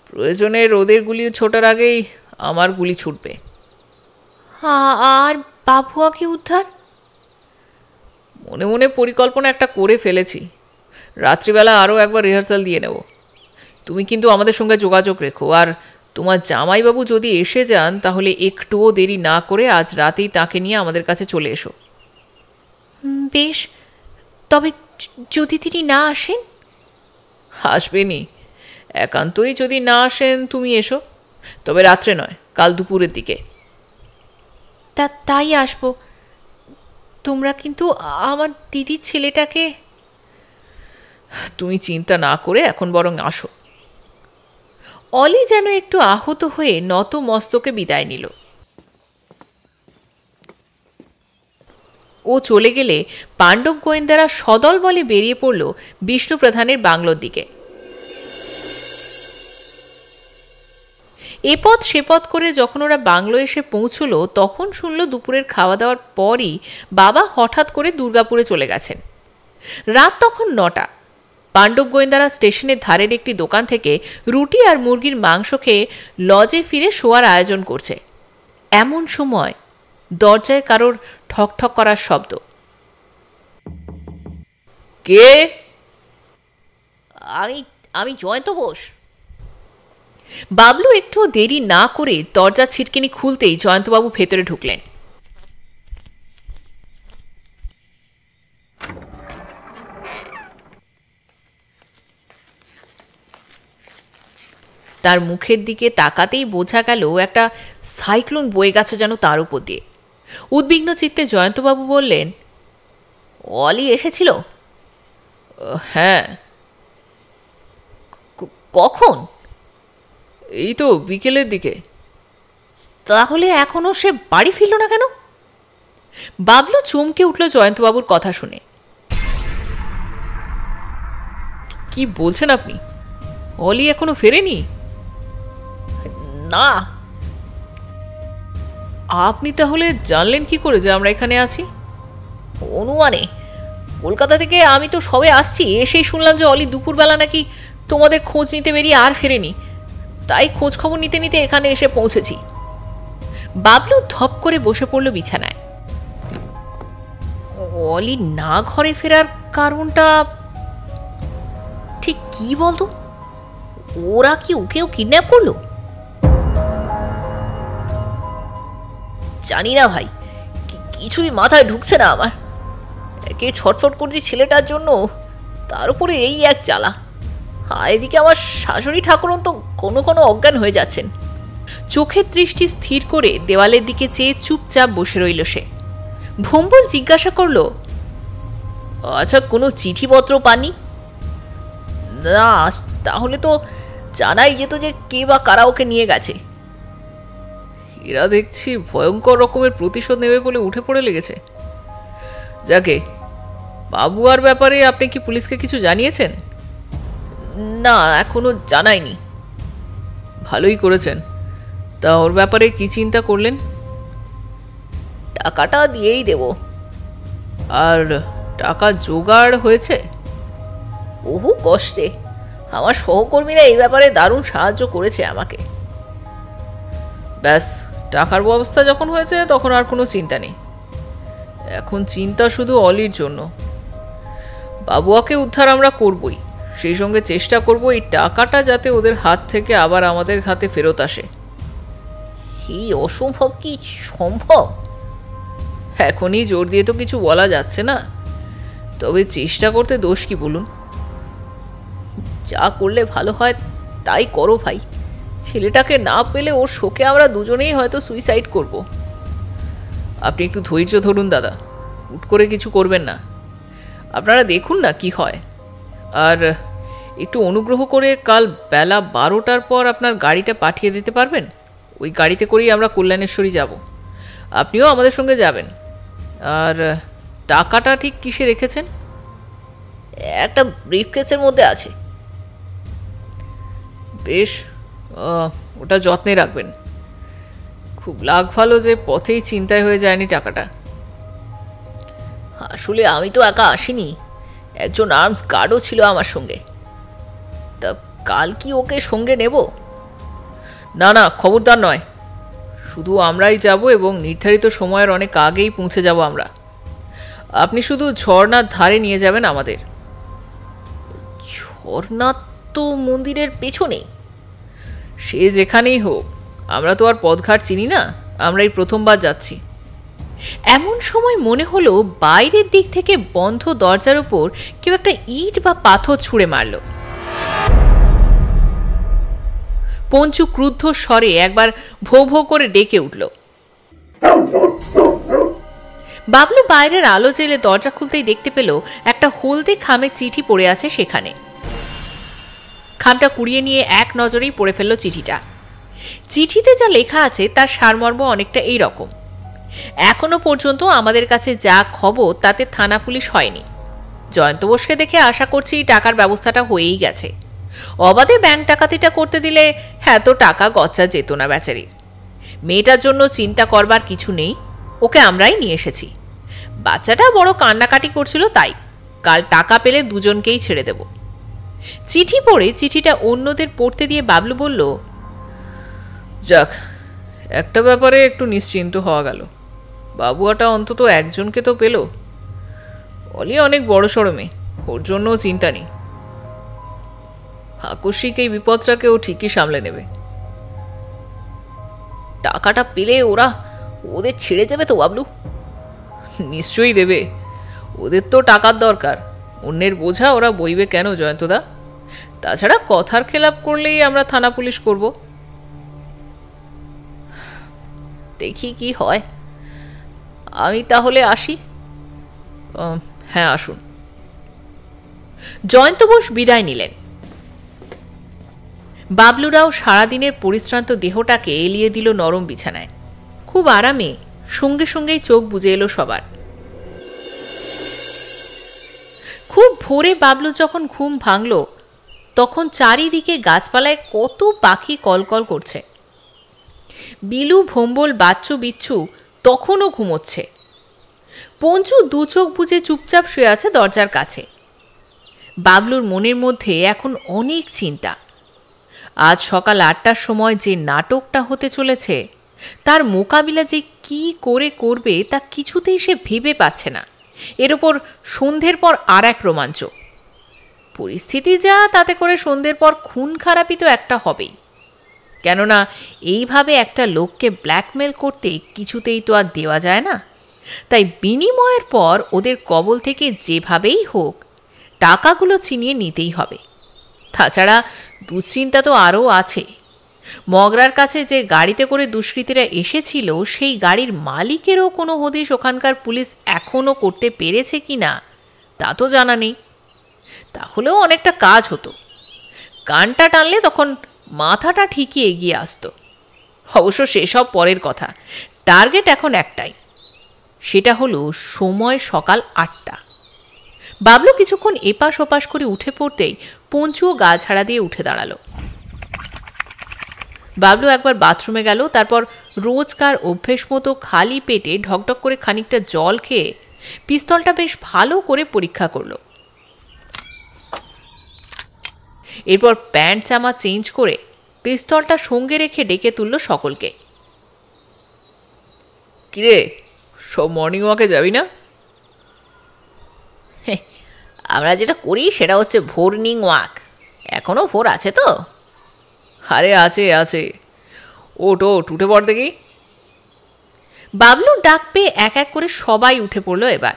প্রয়োজনে রোদের গুলি ছোটার আগেই আমার গুলি ছুটবে। আর বাবুয়াকে উদ্ধার? মনে মনে পরিকল্পনা একটা করে ফেলেছি। রাত্রিবেলা আরও একবার রিহার্সাল দিয়ে নেব। তুমি কিন্তু আমাদের সঙ্গে যোগাযোগ রেখো। আর তোমার জামাইবাবু যদি এসে যান তাহলে একটুও দেরি না করে আজ রাতেই তাকে নিয়ে আমাদের কাছে চলে এসো। বেশ। তবে যদি তিনি না আসেন? আসবেনি একান্তই যদি না আসেন তুমি এসো। তবে রাত্রে নয় কাল দুপুরের দিকে। তা তাই আসব। তোমরা কিন্তু আমার দিদির ছেলেটাকে তুমি চিন্তা না করে এখন বরং আসো। অলি যেন একটু আহত হয়ে নত মস্তকে বিদায় নিল। ও চলে গেলে পাণ্ডব গোয়েন্দারা সদল বলে বেরিয়ে পড়ল বিষ্ণু প্রধানের বাংলোর দিকে। এ পথ সে পথ করে যখন ওরা বাংলো এসে পৌঁছলো, তখন শুনল দুপুরের খাওয়া দাওয়ার পরই বাবা হঠাৎ করে দুর্গাপুরে চলে গেছেন। রাত তখন নটা। পাণ্ডব গোয়েন্দারা স্টেশনের ধারের একটি দোকান থেকে রুটি আর মুরগির মাংস খেয়ে লজে ফিরে শোয়ার আয়োজন করছে। এমন সময় দরজায় কারোর ঠকঠক করার শব্দ। কে? আমি আমি জয়ন্ত বোস। বাবলু একটু দেরি না করে দরজা ছিটকিনি খুলতেই জয়ন্তবাবু ভেতরে ঢুকলেন। তার মুখের দিকে তাকাতেই বোঝা গেল একটা সাইক্লোন বয়ে গেছে যেন তার উপর দিয়ে। উদ্বিগ্ন চিত্তে জয়ন্তবাবু বললেন, অলি এসেছিল? হ্যাঁ। কখন? এই তো বিকেলের দিকে। তাহলে এখনও সে বাড়ি ফিরল না কেন? বাবলু চমকে উঠল জয়ন্তবাবুর কথা শুনে। কি বলছেন আপনি? অলি এখনও ফেরেনি? না। আপনি তাহলে জানলেন কি করে যে আমরা এখানে আছি? অনুমানে কলকাতা থেকে আমি তো সবে আসছি এসেই শুনলাম যে অলি দুপুরবেলা নাকি তোমাদের খোঁজ নিতে বেরিয়ে আর ফেরেনি। তাই খোঁজ খবর নিতে নিতে এখানে এসে পৌঁছেছি। বাবলু ধপ করে বসে পড়ল বিছানায়। অলি না ঘরে ফেরার কারণটা ঠিক কি বলতো? ওরা কি ওকেও কিডন্যাপ করল? জানি না ভাই কিছুই মাথায় ঢুকছে না আমার। একে ছটফট করছি ছেলেটার জন্য, তার উপরে এই এক জ্বালা। আর এদিকে আমার শাশুড়ি ঠাকুরন তো কোনো কোনো অজ্ঞান হয়ে যাচ্ছেন। চোখের দৃষ্টি স্থির করে দেওয়ালের দিকে চেয়ে চুপচাপ বসে রইল সে। ভম্বল জিজ্ঞাসা করল আচ্ছা কোনো চিঠিপত্র পানি না তাহলে তো জানাই যেত যে কে বা কারা ওকে নিয়ে গেছে। এরা দেখছি ভয়ঙ্কর রকমের প্রতিশোধ নেবে বলে উঠে পড়ে লেগেছে। যাকে বাবুয়ার ব্যাপারে আপনি কি পুলিশকে কিছু জানিয়েছেন? না, এখনও জানাইনি। ভালোই করেছেন। তা ওর ব্যাপারে কি চিন্তা করলেন? টাকাটা দিয়েই দেব। আর টাকা জোগাড় হয়েছে? বহু কষ্টে। আমার সহকর্মীরা এই ব্যাপারে দারুণ সাহায্য করেছে আমাকে। ব্যাস, টাকার ব্যবস্থা যখন হয়েছে, তখন আর কোনো চিন্তা নেই। এখন চিন্তা শুধু অলির জন্য। বাবুয়াকে উদ্ধার আমরা করবই। সেই সঙ্গে চেষ্টা করব এই টাকাটা যাতে ওদের হাত থেকে আবার আমাদের হাতে ফেরত আসে। এই অসম্ভব কি সম্ভব? এখনই জোর দিয়ে তো কিছু বলা যাচ্ছে না। তবে চেষ্টা করতে দোষ কি বলুন? যা করলে ভালো হয় তাই করো ভাই। ছেলেটাকে না পেলে ওর শোকে আমরা দুজনেই হয়তো সুইসাইড করব। আপনি একটু ধৈর্য ধরুন দাদা হুট করে কিছু করবেন না। আপনারা দেখুন না কি হয়। আর একটু অনুগ্রহ করে কাল বেলা বারোটার পর আপনার গাড়িটা পাঠিয়ে দিতে পারবেন? ওই গাড়িতে করেই আমরা কল্যাণেশ্বরী যাব। আপনিও আমাদের সঙ্গে যাবেন। আর টাকাটা ঠিক কিসে রেখেছেন? একটা ব্রিফকেসের মধ্যে আছে। বেশ ওটা যত্নে রাখবেন। খুব লাগ ভালো যে পথেই চিন্তায় হয়ে যায়নি টাকাটা। আসলে আমি তো একা আসিনি। একজন আর্মস গার্ডও ছিল আমার সঙ্গে। কাল কি ওকে সঙ্গে নেব? না না, খবরদার নয়। শুধু আমরাই যাব এবং নির্ধারিত সময়ের অনেক আগেই পৌঁছে যাব আমরা। আপনি শুধু ঝর্ণার ধারে নিয়ে যাবেন আমাদের। ঝর্ণার তো মন্দিরের পেছনে সে যেখানেই হোক, আমরা তো আর পদঘাট চিনি না আমরা এই প্রথমবার যাচ্ছি। এমন সময় মনে হলো বাইরের দিক থেকে বন্ধ দরজার উপর কেউ একটা ইট বা পাথর ছুঁড়ে মারল। পঞ্চু ক্রুদ্ধ স্বরে একবার ভো ভো করে ডেকে উঠল। বাবলু বাইরের আলো জেলে দরজা খুলতেই দেখতে পেল একটা হলদে খামে চিঠি পড়ে আছে সেখানে। খামটা কুড়িয়ে নিয়ে এক নজরেই পড়ে ফেলল চিঠিটা। চিঠিতে যা লেখা আছে তার সারমর্ম অনেকটা এই রকম। এখনও পর্যন্ত আমাদের কাছে যা খবর তাতে থানা পুলিশ হয়নি। জয়ন্ত বোসকে দেখে আশা করছি টাকার ব্যবস্থাটা হয়েই গেছে। অবাধে ব্যাংক টাকাতিটা করতে দিলে এত টাকা গচ্চা যেত না বেচারির মেয়েটার জন্য চিন্তা করবার কিছু নেই, ওকে আমরাই নিয়ে এসেছি। বাচ্চাটা বড় কান্নাকাটি করছিল তাই, কাল টাকা পেলে দুজনকেই ছেড়ে দেব। চিঠি পড়ে চিঠিটা অন্যদের পড়তে দিয়ে বাবলু বলল, যাক, একটা ব্যাপারে একটু নিশ্চিন্ত হওয়া গেল। বাবুয়াটা অন্তত একজনকে তো পেল। অলি অনেক বড় সড়ো মেয়ে, ওর জন্যও চিন্তা নেই। আকস্মিক এই বিপদটাকে ও ঠিকই সামলে নেবে। টাকাটা পেলে ওরা ওদের ছেড়ে দেবে তো, বাবলু? নিশ্চয়ই দেবে। ওদের তো টাকার দরকার। অন্যের বোঝা ওরা বইবে কেন, জয়ন্তদা? তাছাড়া কথার খেলাপ করলেই আমরা থানা পুলিশ করব। দেখি কি হয়। আমি তাহলে আসি। হ্যাঁ আসুন। জয়ন্ত বোস বিদায় নিলেন। বাবলুরাও সারাদিনের পরিশ্রান্ত দেহটাকে এলিয়ে দিল নরম বিছানায়। খুব আরামে সঙ্গে সঙ্গেই চোখ বুজে এলো সবার। খুব ভোরে বাবলু যখন ঘুম ভাঙল, তখন চারিদিকে গাছপালায় কত পাখি কলকল করছে। বিলু, ভম্বল, বাচ্চু, বিচ্ছু তখনও ঘুমোচ্ছে। পঞ্চু দু চোখ বুজে চুপচাপ শুয়ে আছে দরজার কাছে। বাবলুর মনের মধ্যে এখন অনেক চিন্তা। আজ সকাল আটটার সময় যে নাটকটা হতে চলেছে, তার মোকাবিলা যে কি করে করবে তা কিছুতেই সে ভেবে পাচ্ছে না। এর ওপর সন্ধ্যের পর আর এক রোমাঞ্চ। পরিস্থিতি যা, তাতে করে সন্ধ্যের পর খুন খারাপই তো একটা হবেই। কেননা, এইভাবে একটা লোককে ব্ল্যাকমেল করতে কিছুতেই তো আর দেওয়া যায় না। তাই বিনিময়ের পর ওদের কবল থেকে যেভাবেই হোক, টাকাগুলো ছিনিয়ে নিতেই হবে। তাছাড়া দুশ্চিন্তা তো আরও আছে। মগরার কাছে যে গাড়িতে করে দুষ্কৃতীরা এসেছিল, সেই গাড়ির মালিকেরও কোনো হদিশ ওখানকার পুলিশ এখনও করতে পেরেছে কি না, তা তো জানা নেই। তাহলেও অনেকটা কাজ হতো। কানটা টানলে তখন মাথাটা ঠিকই এগিয়ে আসতো। অবশ্য সেসব পরের কথা। টার্গেট এখন একটাই। সেটা হলো সময় সকাল আটটা। বাবলু কিছুক্ষণ এপাশ ওপাশ করে উঠে পড়তেই পঞ্চুও গা ছাড়া দিয়ে উঠে দাঁড়াল। বাবলু একবার বাথরুমে গেল, তারপর রোজকার অভ্যেস মতো খালি পেটে ঢকঢক করে খানিকটা জল খেয়ে পিস্তলটা বেশ ভালো করে পরীক্ষা করল। এরপর প্যান্ট জামা চেঞ্জ করে পিস্তলটা সঙ্গে রেখে ডেকে তুলল সকলকে। কিরে, সব মর্নিং ওয়াকে যাবি না? আমরা যেটা করি সেটা হচ্ছে ভোরনিং ওয়াক। এখনও ভোর আছে তো? আরে আছে আছে। ওট ওট উঠে পড় দেখি। বাবলুর ডাক পেয়ে এক এক করে সবাই উঠে পড়ল এবার।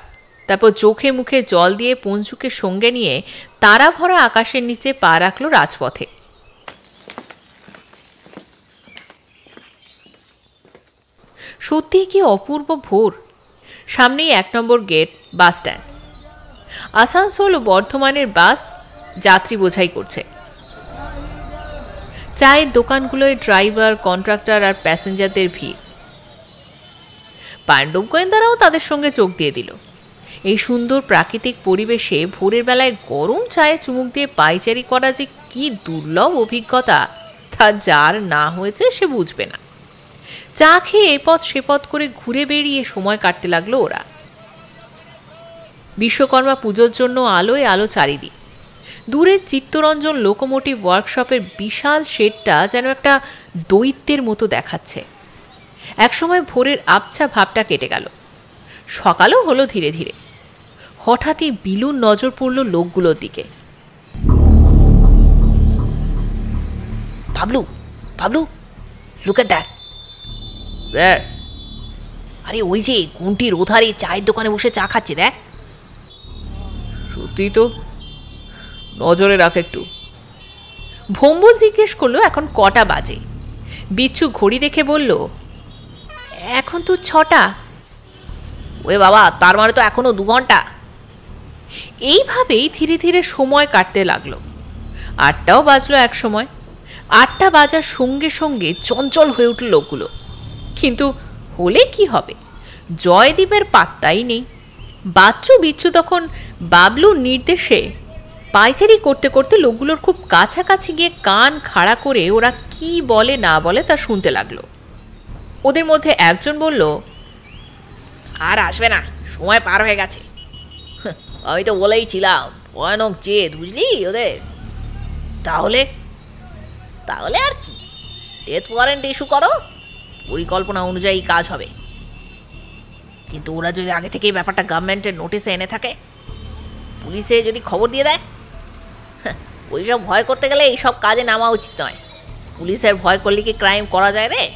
তারপর চোখে মুখে জল দিয়ে পঞ্চুকে সঙ্গে নিয়ে তারা ভরা আকাশের নিচে পা রাখল রাজপথে। সত্যিই কি অপূর্ব ভোর? সামনেই এক নম্বর গেট বাস স্ট্যান্ড। আসানসোল ও বর্ধমানের বাস যাত্রী বোঝাই করছে। চায়ের দোকানগুলোয় ড্রাইভার, কন্ট্রাক্টর আর প্যাসেঞ্জারদের ভিড়। পাণ্ডব গোয়েন্দারাও তাদের সঙ্গে চোখ দিয়ে দিল। এই সুন্দর প্রাকৃতিক পরিবেশে ভোরের বেলায় গরম চায়ে চুমুক দিয়ে পাইচারি করা যে কি দুর্লভ অভিজ্ঞতা, তা যার না হয়েছে সে বুঝবে না। চা খেয়ে এপথ সেপথ করে ঘুরে বেরিয়ে সময় কাটতে লাগল ওরা। বিশ্বকর্মা পুজোর জন্য আলোয় আলো চারিদিক। দূরের চিত্তরঞ্জন লোকোমোটিভ ওয়ার্কশপের বিশাল শেডটা যেন একটা দৈত্যের মতো দেখাচ্ছে। একসময় ভোরের আবছা ভাবটা কেটে গেল। সকালও হলো ধীরে ধীরে। হঠাৎই বিলুর নজর পড়ল লোকগুলোর দিকে। Bablu Bablu look at that আরে ওই যে গুনটির ওধারে চায়ের দোকানে বসে চা খাচ্ছে দেখ। সত্যি তো? নজরে রাখ একটু। ভম্বল জিজ্ঞেস করল, এখন কটা বাজে? বিচ্ছু ঘড়ি দেখে বলল, এখন তো ছটা। ওরে বাবা, তার মানে তো এখনও দু ঘণ্টা। এইভাবেই ধীরে ধীরে সময় কাটতে লাগল। আটটাও বাজলো এক সময়। আটটা বাজার সঙ্গে সঙ্গে চঞ্চল হয়ে উঠল লোকগুলো। কিন্তু হলে কি হবে? জয়দীপের পাত্তাই নেই। বাচ্চু বিচ্ছু তখন বাবলুর নির্দেশে পাইচারি করতে করতে লোকগুলোর খুব কাছাকাছি গিয়ে কান খাড়া করে ওরা কি বলে না বলে তা শুনতে লাগল। ওদের মধ্যে একজন বলল আর আসবে না সময় পার হয়ে গেছে। হাহ, আমি তো বলেই ছিলাম ভয়ানক জেদ বুঝলি ওদের? তাহলে? তাহলে আর কি ডেথ ওয়ারেন্ট ইস্যু করো পরিকল্পনা অনুযায়ী কাজ হবে। কিন্তু ওরা যদি আগে থেকেই ব্যাপারটা গভর্নমেন্টের নোটিসে এনে থাকে পুলিশে যদি খবর দিয়ে দেয়? হাহ, ওইসব ভয় করতে গেলে এইসব কাজে নামা উচিত নয়। পুলিশের ভয় করলে কি ক্রাইম করা যায় রে?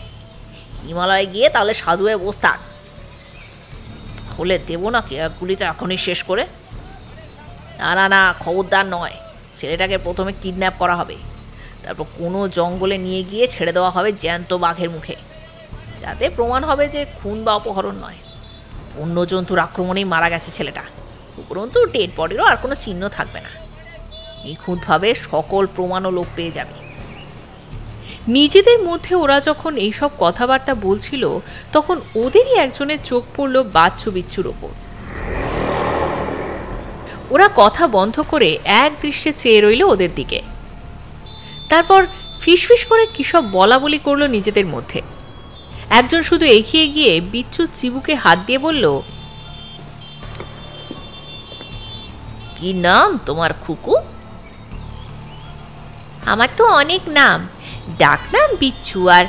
হিমালয়ে গিয়ে তাহলে সাধু হয়ে বস থাক। হলে দেবো না কি গুলিটা এখনই শেষ করে? না না না খবরদার নয়। ছেলেটাকে প্রথমে কিডন্যাপ করা হবে। তারপর কোনো জঙ্গলে নিয়ে গিয়ে ছেড়ে দেওয়া হবে জ্যান্ত বাঘের মুখে। যাতে প্রমাণ হবে যে খুন বা অপহরণ নয়। অন্য জন্তুর আক্রমণেই মারা গেছে ছেলেটা। উপরন্তু ডেড বডিরও আর কোনো চিহ্ন থাকবে না। নিখুঁতভাবে সকল প্রমাণও লোক পেয়ে যাবে। নিজেদের মধ্যে ওরা যখন এইসব কথাবার্তা বলছিল, তখন ওদেরই একজনের চোখ পড়ল বাচ্চু বিচ্ছুর ওপর। ওরা কথা বন্ধ করে এক দৃষ্টে চেয়ে রইল ওদের দিকে। তারপর ফিসফিস করে কিসব বলা বলি করল নিজেদের মধ্যে। একজন শুধু এগিয়ে গিয়ে বিচ্ছু চিবুকে হাত দিয়ে বলল কি নাম তোমার খুকু? আমার তো অনেক নাম। ডাকনাম বিচ্ছু আর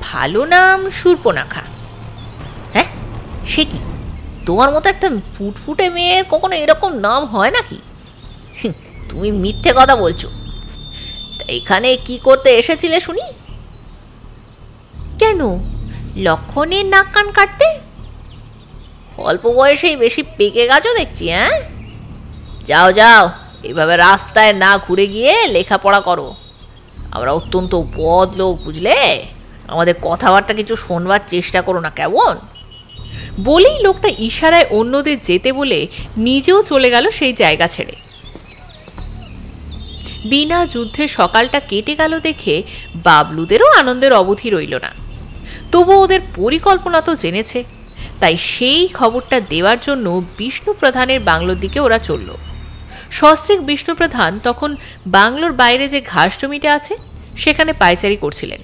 ভালো নাম সুর্পনাখা। হ্যাঁ? সে কি? তোমার মতো একটা ফুটফুটে মেয়ের কখনো এরকম নাম হয় নাকি? তুমি মিথ্যে কথা বলছো। এখানে কি করতে এসেছিলে শুনি? কেন? লক্ষণের নাক কান কাটতে? অল্প বয়সেই বেশি পেকে গেছো দেখছি হ্যাঁ? যাও যাও, এভাবে রাস্তায় না ঘুরে গিয়ে লেখাপড়া করো। আমরা অত্যন্ত বদ লোক বুঝলে? আমাদের কথাবার্তা কিছু শোনবার চেষ্টা করো না, কেমন? বলেই লোকটা ইশারায় অন্যদের যেতে বলে নিজেও চলে গেল সেই জায়গা ছেড়ে। বিনা যুদ্ধে সকালটা কেটে গেল দেখে বাবলুদেরও আনন্দের অবধি রইল না। তবু ওদের পরিকল্পনা তো জেনেছে। তাই সেই খবরটা দেওয়ার জন্য বিষ্ণু প্রধানের বাংলোর দিকে ওরা চলল। সস্ত্রিক বিষ্ণুপ্রধান তখন বাংলোর বাইরে যে ঘাস জমিটা আছে সেখানে পায়চারি করছিলেন।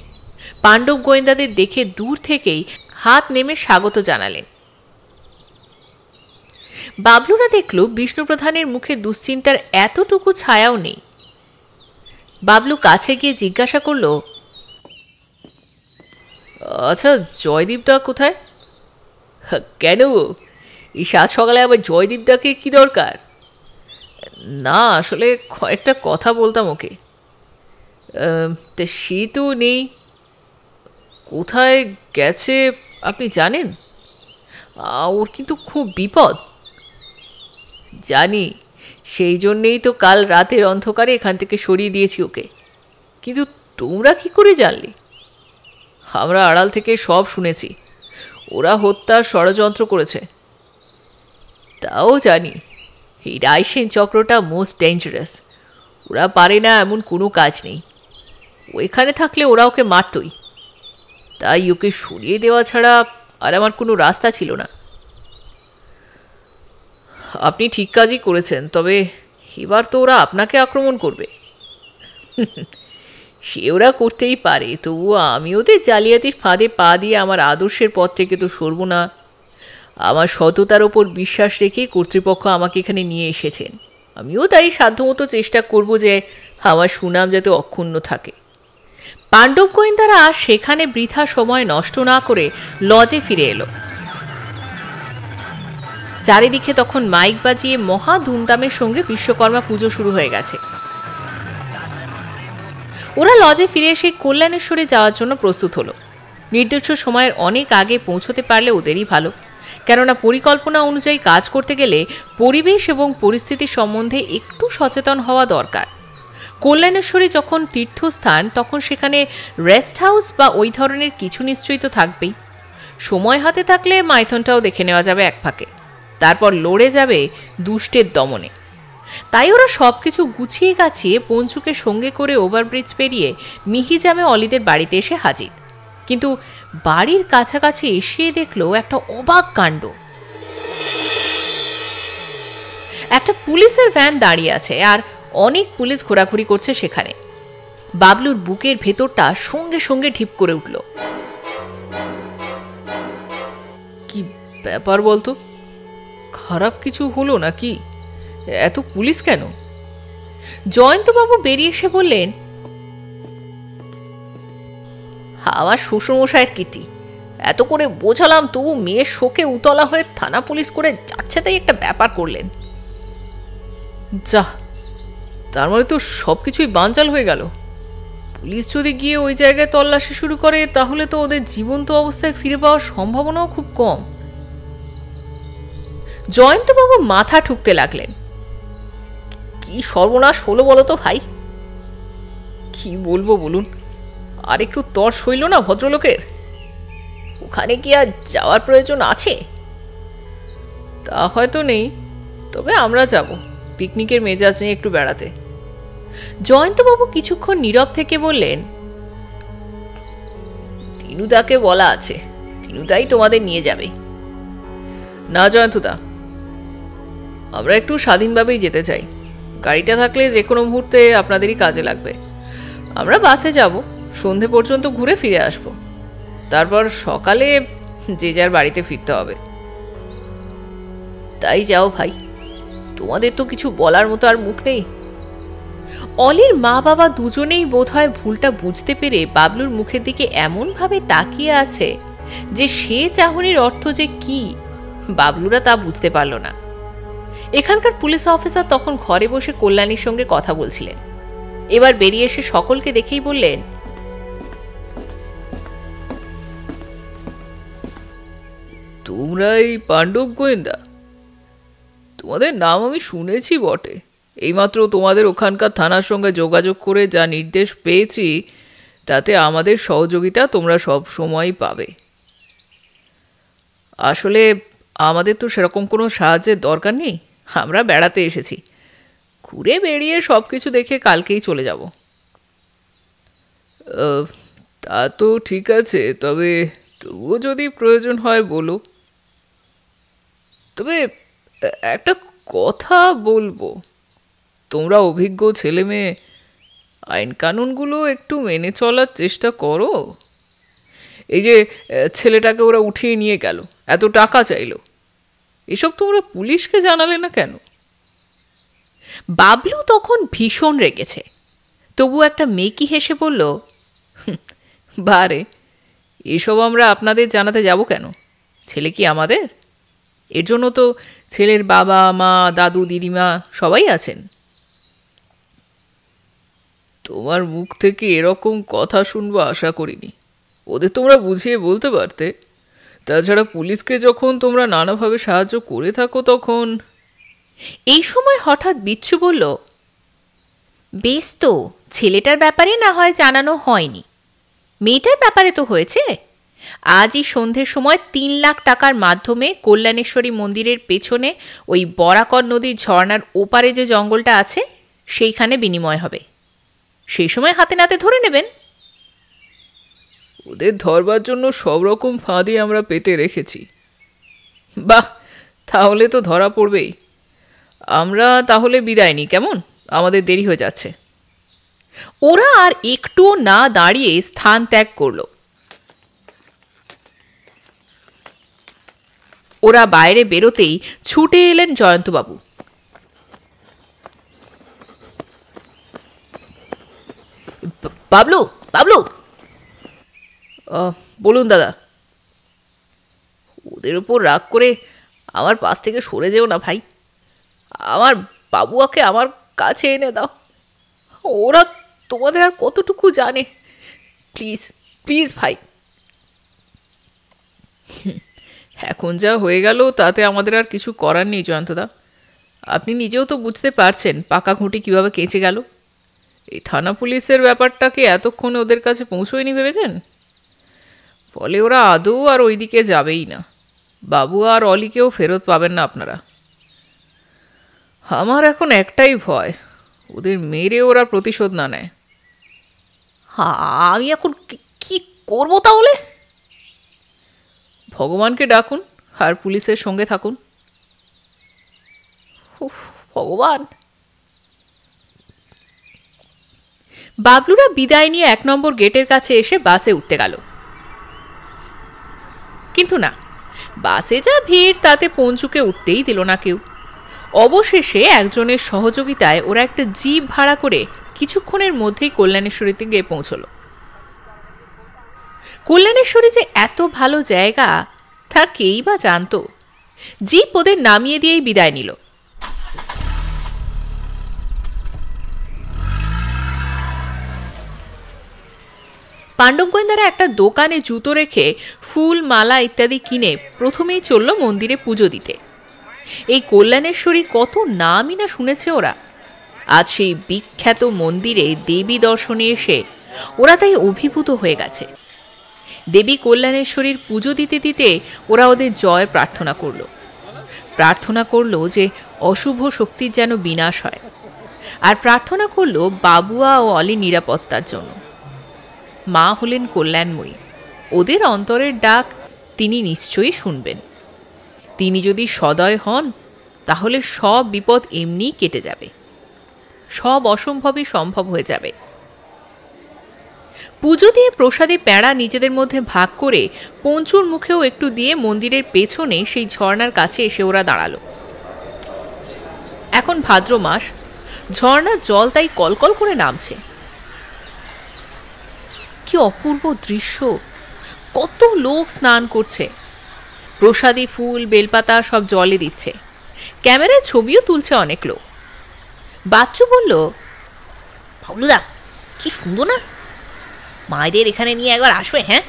পাণ্ডব গোয়েন্দাদের দেখে দূর থেকেই হাত নেমে স্বাগত জানালেন। বাবলুরা দেখল বিষ্ণুপ্রধানের মুখে দুশ্চিন্তার এতটুকু ছায়াও নেই। বাবলু কাছে গিয়ে জিজ্ঞাসা করল আচ্ছা জয়দীপদা কোথায়? হ্যাঁ, কেন এই সাত সকালে আবার জয়দীপদাকে কি দরকার? না, আসলে কয়েকটা কথা বলতাম ওকে। তা সে তো নেই। কোথায় গেছে আপনি জানেন? ওর কিন্তু খুব বিপদ। জানি, সেই জন্যেই তো কাল রাতের অন্ধকারে এখান থেকে সরিয়ে দিয়েছি ওকে। কিন্তু তোমরা কি করে জানলে? আমরা আড়াল থেকে সব শুনেছি। ওরা হত্যার ষড়যন্ত্র করেছে। তাও জানি এই রাইসেন চক্রটা মোস্ট ডেঞ্জারাস। ওরা পারে না এমন কোনো কাজ নেই। ওইখানে থাকলে ওরা ওকে মারতই। তাই ওকে সরিয়ে দেওয়া ছাড়া আর আমার কোনো রাস্তা ছিল না। আপনি ঠিক কাজই করেছেন, তবে এবার তো ওরা আপনাকে আক্রমণ করবে। সে ওরা করতেই পারে, তবুও আমি ওদের জালিয়াতির ফাঁদে পা দিয়ে আমার আদর্শের পথ থেকে তো সরব না। আমার সততার ওপর বিশ্বাস রেখে কর্তৃপক্ষ আমাকে এখানে নিয়ে এসেছেন। আমিও তাই সাধ্যমতো চেষ্টা করব যে আমার সুনাম যাতে অক্ষুণ্ণ থাকে। পাণ্ডব গোয়েন্দারা সেখানে বৃথা সময় নষ্ট না করে লজে ফিরে এলো। চারিদিকে তখন মাইক বাজিয়ে মহা ধুমধামের সঙ্গে বিশ্বকর্মা পুজো শুরু হয়ে গেছে। ওরা লজে ফিরে এসে কল্যাণেশ্বরে যাওয়ার জন্য প্রস্তুত হলো। নির্দিষ্ট সময়ের অনেক আগে পৌঁছতে পারলে ওদেরই ভালো। কেননা পরিকল্পনা অনুযায়ী কাজ করতে গেলে পরিবেশ এবং পরিস্থিতি সম্বন্ধে একটু সচেতন হওয়া দরকার। কল্যাণেশ্বরী যখন তীর্থস্থান, তখন সেখানে রেস্ট হাউস বা ওই ধরনের কিছু নিশ্চয়ই তো থাকবেই। সময় হাতে থাকলে মাইথনটাও দেখে নেওয়া যাবে এক ফাঁকে। তারপর লড়ে যাবে দুষ্টের দমনে। তাই ওরা সব কিছু গুছিয়ে গাছিয়ে পঞ্চুকে সঙ্গে করে ওভারব্রিজ পেরিয়ে মিহিজামে অলিদের বাড়িতে এসে হাজির। কিন্তু বাড়ির কাছাকাছি এসে দেখল একটা অবাক কাণ্ড। একটা পুলিশের ভ্যান দাঁড়িয়ে আছে আর অনেক পুলিশ ঘোরাঘুরি করছে সেখানে। বাবলুর বুকের ভেতরটা সঙ্গে সঙ্গে ঢিপ করে উঠল। কি ব্যাপার বলতো? খারাপ কিছু হলো নাকি? এত পুলিশ কেন? জয়ন্তবাবু বেরিয়ে এসে বললেন আমার শ্বশুরমশাইয়ের কীর্তি। এত করে বোঝালাম তবু মেয়ের শোকে উতলা হয়ে থানা পুলিশ করে যাচ্ছে তাই একটা ব্যাপার করলেন। যা, তার মানে তো সব কিছুই বানচাল হয়ে গেল। পুলিশ যদি গিয়ে ওই জায়গায় তল্লাশি শুরু করে, তাহলে তো ওদের জীবন্ত অবস্থায় ফিরে পাওয়ার সম্ভাবনাও খুব কম। জয়ন্তবাবু মাথা ঠুকতে লাগলেন। কি সর্বনাশ হলো বলো তো ভাই? কি বলব বলুন? আর একটু তর হইল না ভদ্রলোকের? ওখানে কি আর যাওয়ার প্রয়োজন আছে? তা হয়তো নেই, তবে আমরা যাব পিকনিকের মেজাজ নিয়ে একটু বেড়াতে। জয়ন্তবাবু কিছুক্ষণ নীরব থেকে বললেন, তিনুদাকে বলা আছে, তিনুদাই তোমাদের নিয়ে যাবে। না জয়ন্তদা, আমরা একটু স্বাধীনভাবেই যেতে চাই। গাড়িটা থাকলে যে কোনো মুহূর্তে আপনাদেরই কাজে লাগবে। আমরা বাসে যাব। সন্ধে পর্যন্ত ঘুরে ফিরে আসব। তারপর সকালে যে যার বাড়িতে ফিরতে হবে। তাই যাও ভাই। তোমাদের তো কিছু বলার মতো আর মুখ নেই। অলির মা বাবা দুজনেই বোধহয় ভুলটা বুঝতে পেরে বাবলুর মুখের দিকে এমনভাবে তাকিয়ে আছে যে সে চাহনির অর্থ যে কি, বাবলুরা তা বুঝতে পারল না। এখানকার পুলিশ অফিসার তখন ঘরে বসে কল্যাণীর সঙ্গে কথা বলছিলেন। এবার বেরিয়ে এসে সকলকে দেখেই বললেন তোমরা এই পাণ্ডব গোয়েন্দা? তোমাদের নাম আমি শুনেছি বটে। এইমাত্র তোমাদের ওখানকার থানার সঙ্গে যোগাযোগ করে যা নির্দেশ পেয়েছি, তাতে আমাদের সহযোগিতা তোমরা সব সময়ই পাবে। আসলে আমাদের তো সেরকম কোনো সাহায্যের দরকার নেই। আমরা বেড়াতে এসেছি। ঘুরে বেরিয়ে সব কিছু দেখে কালকেই চলে যাব। তা তো ঠিক আছে, তবে তবুও যদি প্রয়োজন হয় বলো। তবে একটা কথা বলব। তোমরা অভিজ্ঞ ছেলে মেয়ে আইন কানুনগুলো একটু মেনে চলার চেষ্টা করো। এই যে ছেলেটাকে ওরা উঠিয়ে নিয়ে গেল, এত টাকা চাইলো, এসব তোমরা পুলিশকে জানালে না কেন? বাবলু তখন ভীষণ রেগেছে। তবু একটা মেকি হেসে বলল বারে, এসব আমরা আপনাদের জানাতে যাব কেন? ছেলে কি আমাদের? এর জন্য তো ছেলের বাবা, মা, দাদু, দিদিমা সবাই আছেন। তোমার মুখ থেকে এরকম কথা শুনব আশা করিনি। ওদের তোমরা বুঝিয়ে বলতে পারতে। তাছাড়া পুলিশকে যখন তোমরা নানাভাবে সাহায্য করে থাকো তখন। এই সময় হঠাৎ বিচ্ছু বলল, বেশ তো, ছেলেটার ব্যাপারে না হয় জানানো হয়নি। মেয়েটার ব্যাপারে তো হয়েছে? আজই সন্ধ্যের সময় তিন লাখ টাকার মাধ্যমে কল্যাণেশ্বরী মন্দিরের পেছনে ওই বরাকর নদীর ঝর্ণার ওপারে যে জঙ্গলটা আছে সেইখানে বিনিময় হবে। সেই সময় হাতে নাতে ধরে নেবেন। ওদের ধরবার জন্য সব রকম ফাঁদি আমরা পেতে রেখেছি। বাহ তাহলে তো ধরা পড়বেই। আমরা তাহলে বিদায় নিই কেমন? আমাদের দেরি হয়ে যাচ্ছে। ওরা আর একটুও না দাঁড়িয়ে স্থান ত্যাগ করল। ওরা বাইরে বেরোতেই ছুটে এলেন জয়ন্তবাবু। বাবলু বাবলু! বলুন দাদা। ওদের ওপর রাগ করে আমার পাশ থেকে সরে যেও না ভাই। আমার বাবুয়াকে আমার কাছে এনে দাও। ওরা তোমাদের আর কতটুকু জানে? প্লিজ প্লিজ ভাই। এখন যা হয়ে গেল, তাতে আমাদের আর কিছু করার নেই, জয়ন্তদা। আপনি নিজেও তো বুঝতে পারছেন পাকা ঘুঁটি কীভাবে কেঁচে গেল। এই থানা পুলিশের ব্যাপারটাকে এতক্ষণ ওদের কাছে পৌঁছোয়নি ভেবেছেন? ফলে ওরা আদৌ আর ওইদিকে যাবেই না। বাবু আর অলিকেও ফেরত পাবেন না আপনারা। আমার এখন একটাই ভয়, ওদের মেরে ওরা প্রতিশোধ না নেয়। হা- আমি এখন কি- করব তাহলে? ভগবানকে ডাকুন আর পুলিশের সঙ্গে থাকুন। ভগবান! বাবলুরা বিদায় নিয়ে এক নম্বর গেটের কাছে এসে বাসে উঠতে গেল। কিন্তু না, বাসে যা ভিড় তাতে পঞ্চুকে উঠতেই দিল না কেউ। অবশেষে একজনের সহযোগিতায় ওরা একটা জিপ ভাড়া করে কিছুক্ষণের মধ্যেই কল্যাণেশ্বরীতে গিয়ে পৌঁছলো। কল্যাণেশ্বরী যে এত ভালো জায়গা, তা কেই বা জানতো? জিপ ওদের নামিয়ে দিয়েই বিদায় নিল। পাণ্ডব গোয়েন্দারা একটা দোকানে জুতো রেখে ফুল, মালা ইত্যাদি কিনে প্রথমেই চলল মন্দিরে পুজো দিতে। এই কল্যাণেশ্বরী কত নামই না শুনেছে ওরা। আজ সেই বিখ্যাত মন্দিরে দেবী দর্শনে এসে ওরা তাই অভিভূত হয়ে গেছে। দেবী কল্যাণেশ্বরীর পুজো দিতে দিতে ওরা ওদের জয় প্রার্থনা করল। প্রার্থনা করল যে অশুভ শক্তির যেন বিনাশ হয়। আর প্রার্থনা করল বাবুয়া ও অলি নিরাপত্তার জন্য। মা হলেন কল্যাণময়ী। ওদের অন্তরের ডাক তিনি নিশ্চয়ই শুনবেন। তিনি যদি সদয় হন, তাহলে সব বিপদ এমনিই কেটে যাবে। সব অসম্ভবই সম্ভব হয়ে যাবে। পুজো দিয়ে প্রসাদে প্যাঁড়া নিজেদের মধ্যে ভাগ করে পঞ্চুর মুখেও একটু দিয়ে মন্দিরের পেছনে সেই ঝর্ণার কাছে এসে ওরা দাঁড়াল। এখন ভাদ্র মাস। ঝর্ণার জল তাই কলকল করে নামছে। কি অপূর্ব দৃশ্য। কত লোক স্নান করছে। প্রসাদী ফুল, বেলপাতা সব জলে দিচ্ছে। ক্যামেরায় ছবিও তুলছে অনেক লোক। বাচ্চু বলল বাবলুদা কি সুন্দর না? মায়েদের এখানে নিয়ে একবার আসবে হ্যাঁ?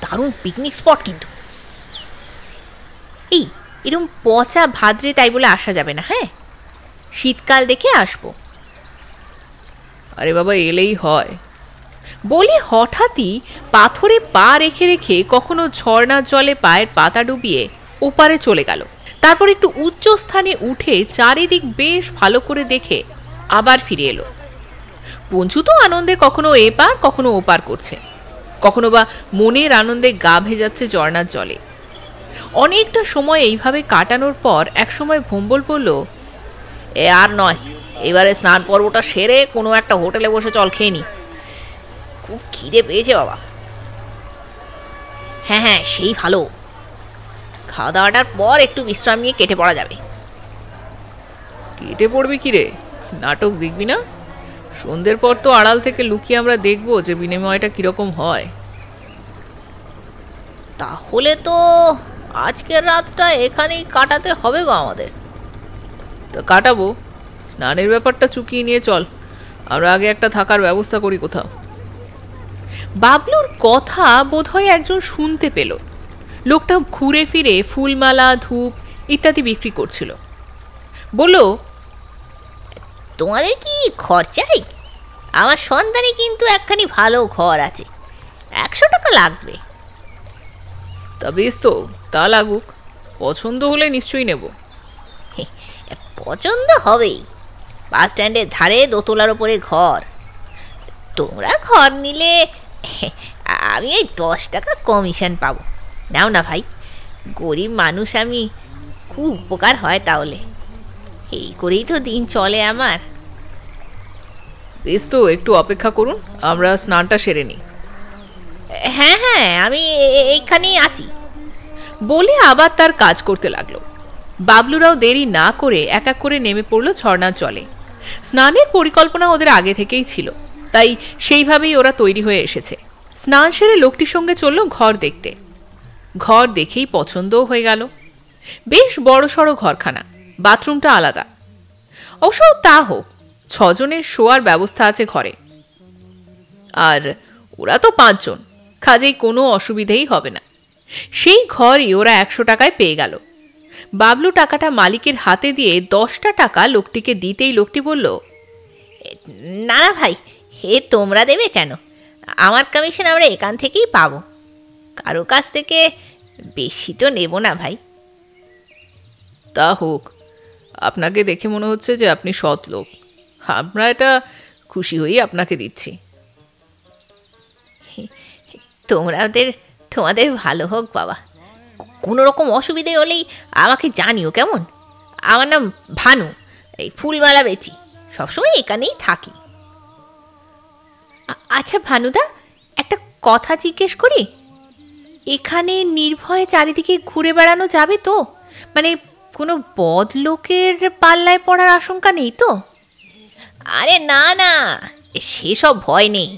দারুণ পিকনিক স্পট কিন্তু। এই, এরম পচা ভাদ্রে তাই বলে আসা যাবে না হ্যাঁ? শীতকাল দেখে আসব। আরে বাবা, এলেই হয়। বলে হঠাৎই পাথরে পা রেখে রেখে কখনো ঝর্ণার জলে পায়ের পাতা ডুবিয়ে ওপারে চলে গেল। তারপর একটু উচ্চ স্থানে উঠে চারিদিক বেশ ভালো করে দেখে আবার ফিরে এলো। পঞ্চু তো আনন্দে কখনো এপার কখনো ওপার করছে। কখনো বা মনের আনন্দে গা ভেজাচ্ছে ঝর্ণার জলে। অনেকটা সময় এইভাবে কাটানোর পর একসময় ভম্বল বলল, এ আর নয়, এবারে স্নান পর্বটা সেরে কোনো একটা হোটেলে বসে চল খেয়ে নি। খুব খিদে পেয়েছে বাবা। হ্যাঁ হ্যাঁ সেই ভালো। খাওয়া দাওয়াটার পর একটু বিশ্রাম নিয়ে কেটে পড়া যাবে। কেটে পড়বি কি রে? নাটক দেখবি না? সন্ধ্যের পর তো আড়াল থেকে লুকিয়ে আমরা দেখব যে বিনিময়টা কীরকম হয়। তাহলে তো আজকের রাতটা এখানেই কাটাতে হবে গো আমাদের। তো কাটাবো। স্নানের ব্যাপারটা চুকিয়ে নিয়ে চল। আমরা আগে একটা থাকার ব্যবস্থা করি কোথাও। বাবলুর কথা বোধহয় একজন শুনতে পেল। লোকটা ঘুরে ফিরে ফুলমালা ধূপ ইত্যাদি বিক্রি করছিল। বলল তোমাদের কি ঘর চাই? আমার সন্ধানে কিন্তু একখানি ভালো ঘর আছে। একশো টাকা লাগবে। তা বেশ তো তা লাগুক। পছন্দ হলে নিশ্চয়ই নেব। পছন্দ হবেই। বাস স্ট্যান্ডের ধারে দোতলার ওপরে ঘর। তোমরা ঘর নিলে আমি এই দশ টাকা কমিশন পাবো। নাও না ভাই গরিব মানুষ আমি খুব উপকার হয় তাহলে। এই করেই তো দিন চলে আমার। বেশ তো একটু অপেক্ষা করুন আমরা স্নানটা সেরে নিই। হ্যাঁ হ্যাঁ আমি এইখানেই আছি। বলে আবার তার কাজ করতে লাগল। বাবলুরাও দেরি না করে এক এক করে নেমে পড়ল ঝর্ণার জলে। স্নানের পরিকল্পনা ওদের আগে থেকেই ছিল তাই সেইভাবেই ওরা তৈরি হয়ে এসেছে। স্নান সেরে লোকটির সঙ্গে চলল ঘর দেখতে। ঘর দেখেই পছন্দও হয়ে গেল। বেশ বড় সড়ো ঘরখানা বাথরুমটা আলাদা। অবশ্য তা হোক, ছজনের শোয়ার ব্যবস্থা আছে ঘরে। আর ওরা তো পাঁচজন, কাজেই কোনো অসুবিধেই হবে না। সেই ঘরই ওরা একশো টাকায় পেয়ে গেল। বাবলু টাকাটা মালিকের হাতে দিয়ে দশটা টাকা লোকটিকে দিতেই লোকটি বলল না না ভাই হে তোমরা দেবে কেন? আমার কমিশন আমরা এখান থেকেই পাবো। কারও কাছ থেকে বেশি তো নেব না ভাই। তা হোক আপনাকে দেখে মনে হচ্ছে যে আপনি সৎ লোক। আমরা এটা খুশি হয়েই আপনাকে দিচ্ছি। তোমরাদের তোমাদের ভালো হোক বাবা। কোনো রকম অসুবিধে হলেই আমাকে জানিও কেমন? আমার নাম ভানু, এই ফুলমালা বেচি। সবসময় এখানেই থাকি। আচ্ছা ভানুদা, একটা কথা জিজ্ঞেস করি। এখানে নির্ভয়ে চারিদিকে ঘুরে বেড়ানো যাবে তো? মানে কোনো বদ লোকের পাল্লায় পড়ার আশঙ্কা নেই তো? আরে না না, সেসব ভয় নেই।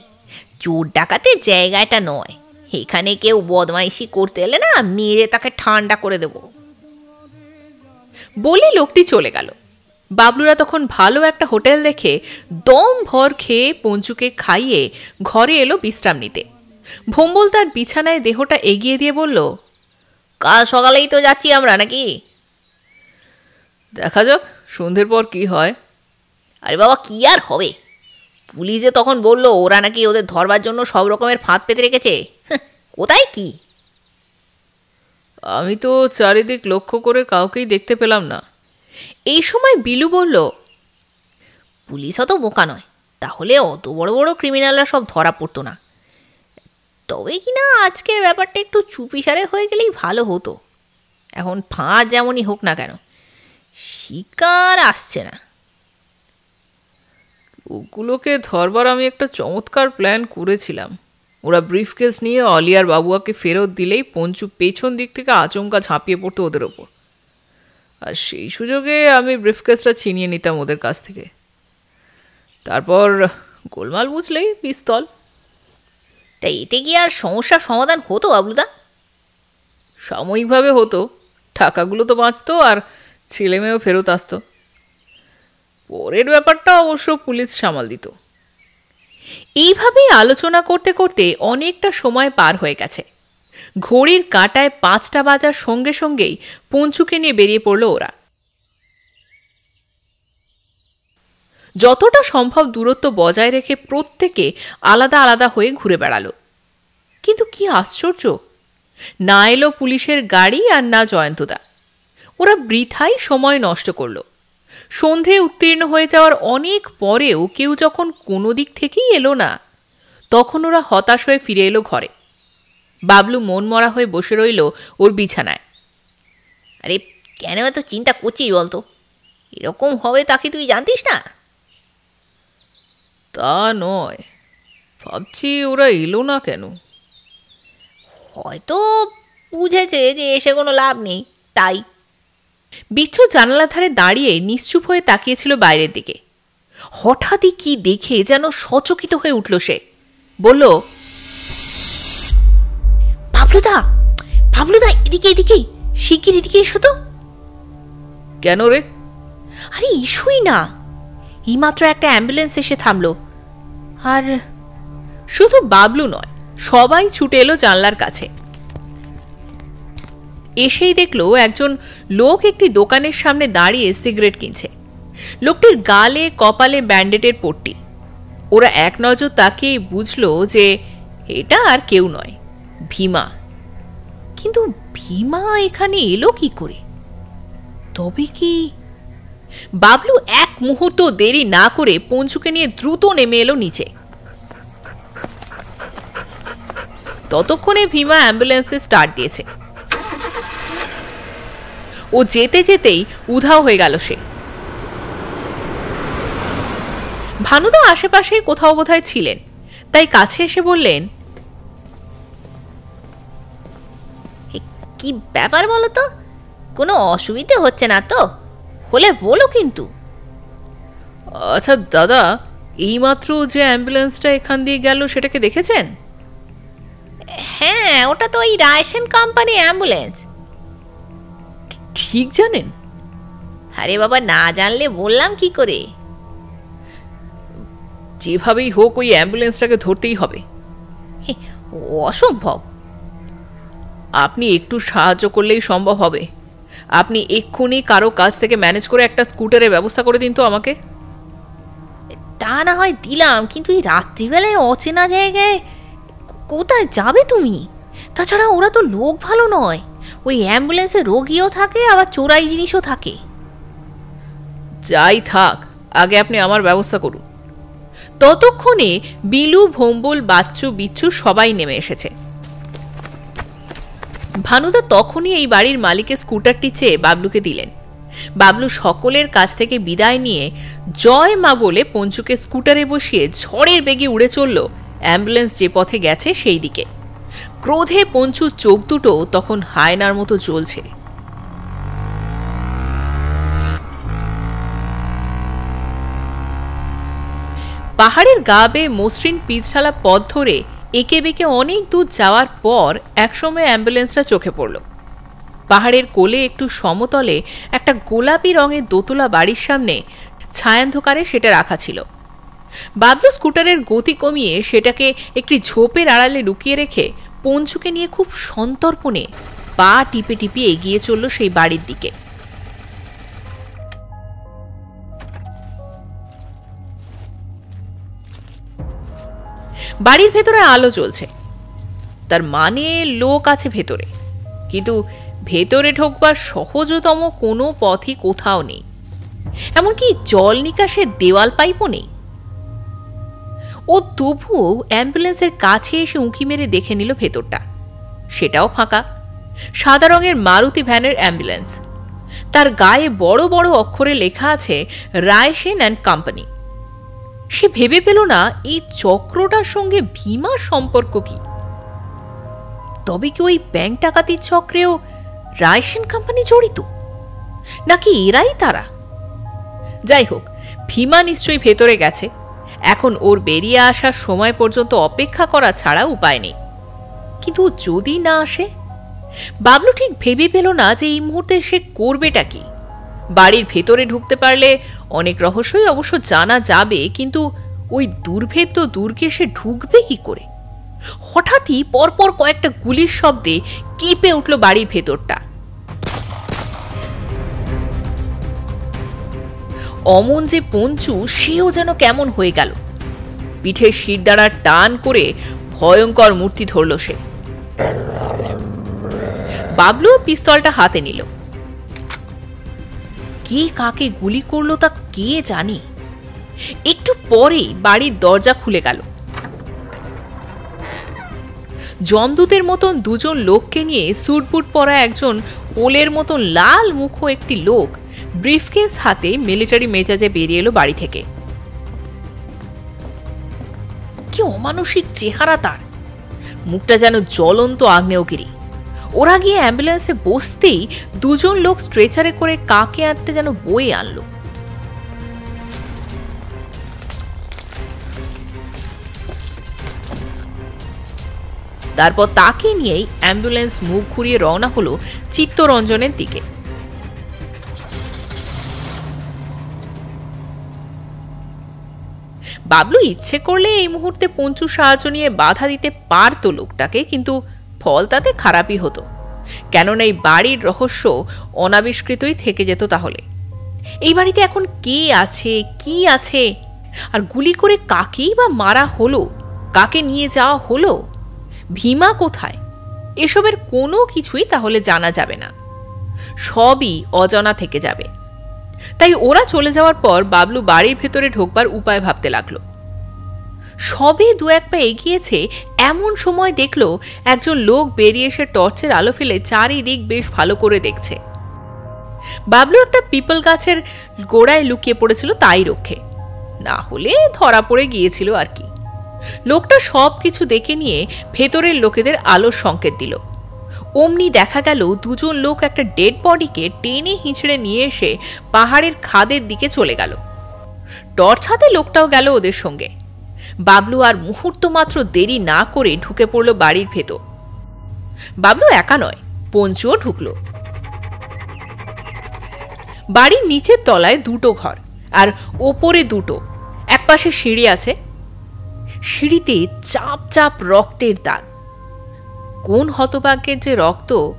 চোর ডাকাতের জায়গাটা নয়। এখানে কেউ বদমাইশি করতে এলে না মেরে তাকে ঠান্ডা করে দেবো। বলে লোকটি চলে গেল। বাবলুরা তখন ভালো একটা হোটেল দেখে দম ভর খেয়ে পঞ্চুকে খাইয়ে ঘরে এলো বিশ্রাম নিতে। ভম্বল তার বিছানায় দেহটা এগিয়ে দিয়ে বলল, কাল সকালেই তো যাচ্ছি আমরা নাকি? দেখা যাক সন্ধ্যের পর কি হয়। আরে বাবা কি আর হবে? পুলিশে তখন বলল ওরা নাকি ওদের ধরবার জন্য সব রকমের ফাঁদ পেতে রেখেছে। হাহ, কোথায় কি? আমি তো চারিদিক লক্ষ্য করে কাউকেই দেখতে পেলাম না। এই সময় বিলু বলল পুলিশ অত বোকা নয়। তাহলে অত বড় বড় ক্রিমিনালরা সব ধরা পড়তো না। তবে কি না আজকের ব্যাপারটা একটু চুপিসারে হয়ে গেলেই ভালো হতো। এখন ফাঁদ যেমনই হোক না কেন শিকার আসছে না। ওগুলোকে ধরবার আমি একটা চমৎকার প্ল্যান করেছিলাম। ওরা ব্রিফকেস নিয়ে অলিয়ার বাবুয়াকে ফেরত দিলেই পঞ্চু পেছন দিক থেকে আচমকা ঝাঁপিয়ে পড়তো ওদের ওপর। আর সেই সুযোগে আমি ব্রিফকেসটা ছিনিয়ে নিতাম ওদের কাছ থেকে। তারপর গোলমাল বুঝলেই পিস্তল। তাই এতে কি আর সমস্যার সমাধান হতো বাবলুদা? সাময়িকভাবে হতো। টাকাগুলো তো বাঁচতো আর ছেলেমেয়েও ফেরত আসতো। পরের ব্যাপারটা অবশ্য পুলিশ সামাল দিত। এইভাবেই আলোচনা করতে করতে অনেকটা সময় পার হয়ে গেছে। ঘড়ির কাঁটায় পাঁচটা বাজার সঙ্গে সঙ্গেই পঞ্চুকে নিয়ে বেরিয়ে পড়ল ওরা। যতটা সম্ভব দূরত্ব বজায় রেখে প্রত্যেকে আলাদা আলাদা হয়ে ঘুরে বেড়ালো। কিন্তু কি আশ্চর্য! না এলো পুলিশের গাড়ি আর না জয়ন্তদা। ওরা বৃথাই সময় নষ্ট করল। সন্ধে উত্তীর্ণ হয়ে যাওয়ার অনেক পরেও কেউ যখন কোনো দিক থেকেই এলো না তখন ওরা হতাশ হয়ে ফিরে এলো ঘরে। বাবলু মন মরা হয়ে বসে রইল ওর বিছানায়। আরে কেন এত চিন্তা করছিস বলতো? এরকম হবে তা কি তুই জানতিস না? তা নয় ভাবছি ওরা এলো না কেন? হয়তো বুঝেছে যে এসে কোনো লাভ নেই তাই বিচ্ছু জানালার ধারে দাঁড়িয়ে নিশ্চুপ হয়ে তাকিয়েছিল বাইরের দিকে। হঠাৎই কি দেখে যেন সচকিত হয়ে উঠল সে। বলল বাবলুদা বাবলুদা এদিকে এদিকে শিগগির এদিকে এসো তো। কেন রে? আরে ইস্যুই না। এইমাত্র একটা অ্যাম্বুলেন্স এসে থামলো। আর শুধু বাবলু নয় সবাই ছুটে এলো জানলার কাছে। এসেই দেখল একজন লোক একটি দোকানের সামনে দাঁড়িয়ে সিগারেট কিনছে। লোকটির গালে, কপালে ব্যান্ডেটের পট্টি। ওরা এক নজর তাকে বুঝলো যে এটা আর কেউ নয়, ভীমা। কিন্তু ভীমা এখানে এলো কি করে? তবে কি? বাবলু এক মুহূর্ত দেরি না করে পঞ্চুকে নিয়ে দ্রুত নেমে এলো নিচে। ততক্ষণে ভীমা অ্যাম্বুলেন্সে স্টার্ট দিয়েছে। ও যেতে যেতেই উধাও হয়ে গেল সে। ভানুদা আশেপাশে কোথাও বোধহয় ছিলেন। তাই কাছে এসে বললেন কি ব্যাপার বলো তো? কোনো অসুবিধে হচ্ছে না তো? হলে বলো কিন্তু। আচ্ছা দাদা, এইমাত্র যে অ্যাম্বুলেন্সটা এখান দিয়ে গেল সেটাকে দেখেছেন? হ্যাঁ ওটা তো ওই রায়সেন কোম্পানি অ্যাম্বুলেন্স। ঠিক জানেন? আরে বাবা না জানলে বললাম কি করে? যেভাবেই হোক ওই অ্যাম্বুলেন্সটাকে ধরতেই হবে। অসম্ভব। আপনি একটু সাহায্য করলেই সম্ভব হবে। আপনি এক্ষুনি কারও কাছ থেকে ম্যানেজ করে একটা স্কুটারের ব্যবস্থা করে দিন তো আমাকে। তা না হয় দিলাম কিন্তু এই রাত্রিবেলায় অচেনা জায়গায় কোথায় যাবে তুমি? তাছাড়া ওরা তো লোক ভালো নয়। ওই অ্যাম্বুলেন্সে রোগীও থাকে, আবার চোরাই জিনিসও থাকে। যাই থাক, আগে আপনি আমার ব্যবস্থা করুন। ততক্ষণে বিলু, ভম্বল, বাচ্চু, বিচ্ছু সবাই নেমে এসেছে। ভানুদা তখনই এই বাড়ির মালিকের স্কুটারটি চেয়ে বাবলুকে দিলেন। বাবলু সকলের কাছ থেকে বিদায় নিয়ে, জয় মা বলে পঞ্চুকে স্কুটারে বসিয়ে ঝড়ের বেগে উড়ে চলল। অ্যাম্বুলেন্স যে পথে গেছে সেই দিকে। ক্রোধে পঞ্চুর চোখ দুটো তখন হায়নার মতো জ্বলছে। পাহাড়ের গা বেয়ে মসৃণ পিছালা পথ ধরে একে বেঁকে অনেক দূর যাওয়ার পর একসময় অ্যাম্বুলেন্সটা চোখে পড়ল। পাহাড়ের কোলে একটু সমতলে একটা গোলাপি রঙের দোতলা বাড়ির সামনে ছায়ান্ধকারে সেটা রাখা ছিল। বাবলু স্কুটারের গতি কমিয়ে সেটাকে একটি ঝোপের আড়ালে লুকিয়ে রেখে পঞ্চুকে নিয়ে খুব সন্তর্পণে পা টিপে টিপে এগিয়ে চলল সেই বাড়ির দিকে। বাড়ির ভেতরে আলো জ্বলছে। তার মানে লোক আছে ভেতরে। কিন্তু ভেতরে ঢোকবার সহজতম কোনো পথই কোথাও নেই। এমনকি জল নিকাশের দেওয়াল পাইপও নেই। ও তবুও অ্যাম্বুলেন্সের কাছে এসে উঁকি মেরে দেখে নিল ভেতরটা। সেটাও ফাঁকা। সাদা রঙের মারুতি ভ্যানের অ্যাম্বুলেন্স। তার গায়ে বড় বড় অক্ষরে লেখা আছে, রায়সেন অ্যান্ড কোম্পানি সে ভেবে পেল না, এই চক্রটার সঙ্গে ভীমার সম্পর্ক কি। তবে কি ওই ব্যাংক ডাকাতির চক্রেও রায়সেন কোম্পানি জড়িত? নাকি এরাই তারা? যাই হোক, ভীমা নিশ্চয়ই ভেতরে গেছে। এখন ওর বেরিয়ে আসার সময় পর্যন্ত অপেক্ষা করা ছাড়া উপায় নেই। কিন্তু যদি না আসে? বাবলু ঠিক ভেবে পেল না যে এই মুহূর্তে সে করবেটা কি। বাড়ির ভেতরে ঢুকতে পারলে অনেক রহস্যই অবশ্য জানা যাবে, কিন্তু ওই দুর্ভেদ্য দুর্গে সে ঢুকবে কি করে? হঠাৎই পরপর কয়েকটা গুলির শব্দে কেঁপে উঠল বাড়ির ভেতরটা। অমন যে পঞ্চু, সেও যেন কেমন হয়ে গেল। পিঠে শিরদাঁড়া টান করে ভয়ঙ্কর মূর্তি ধরল সে। বাবলু পিস্তলটা হাতে নিল। কে কাকে গুলি করল তা কে জানে? একটু পরেই বাড়ির দরজা খুলে গেল। জমদূতের মতন দুজন লোককে নিয়ে সুটবুট পরা একজন ওলের মতন লাল মুখো একটি লোক ব্রিফকেস হাতে মিলিটারি মেজাজে বেরিয়ে এলো বাড়ি থেকে। কি অমানসিক চেহারা তার। মুখটা যেন জ্বলন্ত আগ্নেয়গিরি। ওরা গিয়ে অ্যাম্বুলেন্সে বসতেই দুজন লোক স্ট্রেচারে করে কাকে আনতে যেন বয়ে আনলো। তারপর তাকে নিয়েই অ্যাম্বুলেন্স মুখ ঘুরিয়ে রওনা হলো চিত্তরঞ্জনের দিকে। বাবলু ইচ্ছে করলে এই মুহূর্তে পঞ্চু সাহায্য নিয়ে বাধা দিতে পারত লোকটাকে, কিন্তু ফল তাতে খারাপই হতো। কেননা এই বাড়ির রহস্য অনাবিষ্কৃতই থেকে যেত তাহলে। এই বাড়িতে এখন কে আছে, কি আছে? আর গুলি করে কাকেই বা মারা হলো? কাকে নিয়ে যাওয়া হলো? ভীমা কোথায়? এসবের কোনো কিছুই তাহলে জানা যাবে না। সবই অজানা থেকে যাবে। তাই ওরা চলে যাওয়ার পর বাবলু বাড়ির ভেতরে ঢোকবার উপায় ভাবতে লাগল। সবে দু এক পা এগিয়েছে, এমন সময় দেখল একজন লোক বেরিয়ে এসে টর্চের আলো ফেলে চারিদিক বেশ ভালো করে দেখছে। বাবলু একটা পিপল গাছের গোড়ায় লুকিয়ে পড়েছিল তাই রক্ষে। না হলে ধরা পড়ে গিয়েছিল আর কি। লোকটা সব কিছু দেখে নিয়ে ভেতরের লোকেদের আলোর সংকেত দিল। অমনি দেখা গেল দুজন লোক একটা ডেড বডিকে টেনে হিঁচড়ে নিয়ে এসে পাহাড়ের খাদের দিকে চলে গেল। টর্চ হাতে লোকটাও গেল ওদের সঙ্গে। বাবলু আর মুহূর্ত মাত্র দেরি না করে ঢুকে পড়ল বাড়ির ভেতর। বাবলু একা নয়, পঞ্চুও ঢুকলো। বাড়ির নিচের তলায় দুটো ঘর আর ওপরে দুটো। একপাশে সিঁড়ি আছে। সিঁড়িতে চাপ চাপ রক্তের দাগ। কোন হতভাগ্যের যে রক্ত,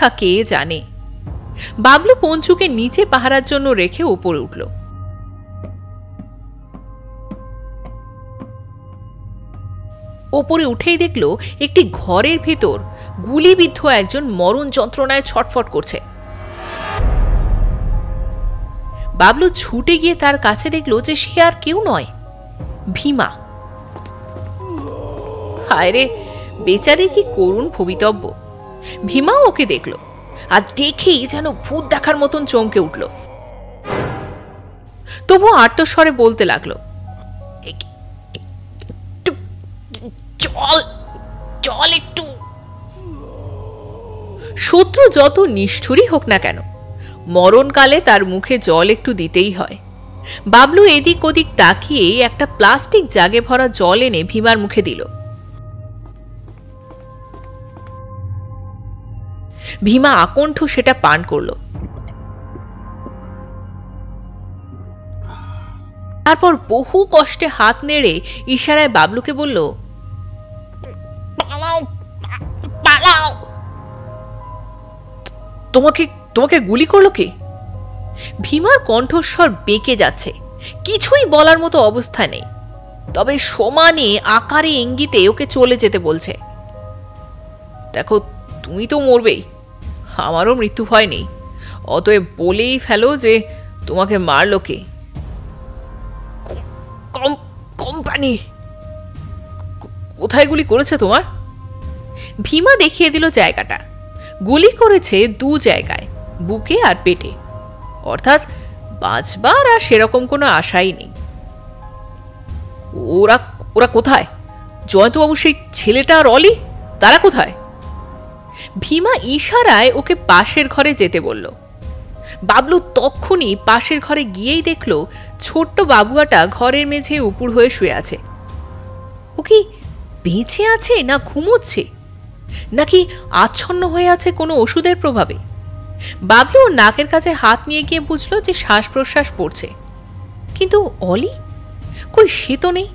তা কে জানে? বাবলু পঞ্চুকে নিচে পাহারার জন্য রেখে উপরে উঠল। ওপরে উঠেই দেখল একটি ঘরের ভেতর গুলিবিদ্ধ একজন মরণ যন্ত্রণায় ছটফট করছে। বাবলু ছুটে গিয়ে তার কাছে দেখল যে সে আর কেউ নয়, ভীমা। হায় রে বেচারির কি করুণ ভবিতব্য ভীমা ওকে দেখল আর দেখেই যেন ভূত দেখার মতন চমকে উঠল। তবু আর্তস্বরে বলতে লাগল জল জল একটু। শত্রু যত নিষ্ঠুরই হোক না কেন, মরণকালে তার মুখে জল একটু দিতেই হয়। বাবলু এদিক ওদিক তাকিয়ে একটা প্লাস্টিক জাগে ভরা জল এনে ভীমার মুখে দিল। ভীমা আকণ্ঠ সেটা পান করল। তারপর বহু কষ্টে হাত নেড়ে ইশারায় বাবলুকে বলল পালাও তোমাকে তোমাকে গুলি করল কে? ভীমার কণ্ঠস্বর বেঁকে যাচ্ছে কিছুই বলার মতো অবস্থা নেই। তবে সমানে আকারে ইঙ্গিতে ওকে চলে যেতে বলছে। দেখো তুমি তো মরবেই। আমারও মৃত্যু ভয় নেই। অতএব বলেই ফেলো যে তোমাকে মারলো কে? কম কোম্পানি। কোথায় গুলি করেছে তোমার? ভীমা দেখিয়ে দিল জায়গাটা। গুলি করেছে দু জায়গায়, বুকে আর পেটে। অর্থাৎ বাঁচবার আর সেরকম কোনো আশাই নেই। ওরা ওরা কোথায়? জয়ন্তবাবু সেই ছেলেটা আর অলি, তারা কোথায়? ভীমা ইশারায় ওকে পাশের ঘরে যেতে বলল। বাবলু তক্ষুনি পাশের ঘরে গিয়েই দেখল, ছোট্ট বাবুয়াটা ঘরের মেঝে উপুর হয়ে শুয়ে আছে। ও কি বেঁচে আছে না ঘুমোচ্ছে? নাকি আচ্ছন্ন হয়ে আছে কোনো ওষুধের প্রভাবে? বাবলু নাকের কাছে হাত নিয়ে গিয়ে বুঝলো যে শ্বাস প্রশ্বাস পড়ছে। কিন্তু অলি? কই সে তো নেই।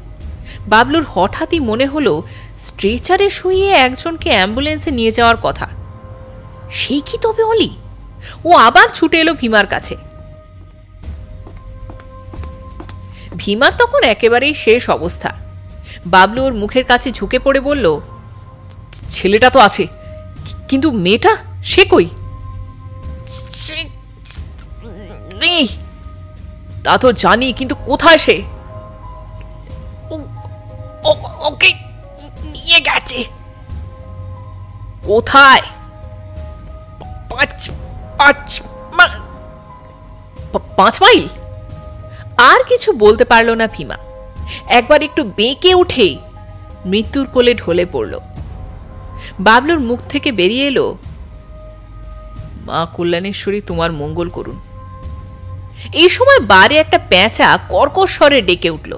বাবলুর হঠাৎই মনে হলো স্ট্রেচারে শুয়ে একজনকে অ্যাম্বুলেন্সে নিয়ে যাওয়ার কথা। সেই কি তবে অলি? ও আবার ছুটে এলো ভীমার কাছে। ভীমার তখন একেবারেই শেষ অবস্থা। বাবলু ওর মুখের কাছে ঝুঁকে পড়ে বলল, ছেলেটা তো আছে, কিন্তু মেয়েটা, সে কই? সে তা তো জানি, কিন্তু কোথায় সে? ওকে নিয়ে গেছে। কোথায়? পাঁচ পাঁচ পাঁচ মাইল? আর কিছু বলতে পারল না ভীমা। একবার একটু বেঁকে উঠেই মৃত্যুর কোলে ঢলে পড়ল। বাবলুর মুখ থেকে বেরিয়ে এলো মা কল্যাণেশ্বরী তোমার মঙ্গল করুন। এই সময় বারে একটা পেঁচা কর্কশ স্বরে ডেকে উঠল।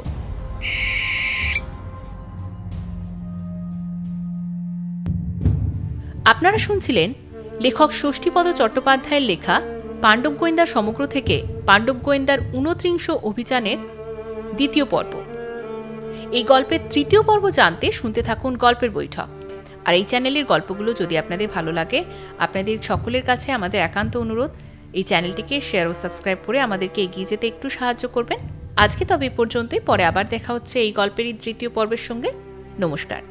আপনারা শুনছিলেন লেখক ষষ্ঠীপদ চট্টোপাধ্যায়ের লেখা পাণ্ডব গোয়েন্দার সমগ্র থেকে পাণ্ডব গোয়েন্দার উনত্রিংশ অভিযানের দ্বিতীয় পর্ব। এই গল্পের তৃতীয় পর্ব জানতে শুনতে থাকুন গল্পের বৈঠক। আর এই চ্যানেলের গল্পগুলো যদি আপনাদের ভালো লাগে, আপনাদের সকলের কাছে আমাদের একান্ত অনুরোধ, এই চ্যানেলটিকে শেয়ার ও সাবস্ক্রাইব করে আমাদেরকে এগিয়ে যেতে একটু সাহায্য করবেন। আজকে তবে এ পর্যন্তই, পরে আবার দেখা হচ্ছে এই গল্পেরই তৃতীয় পর্বের সঙ্গে। নমস্কার।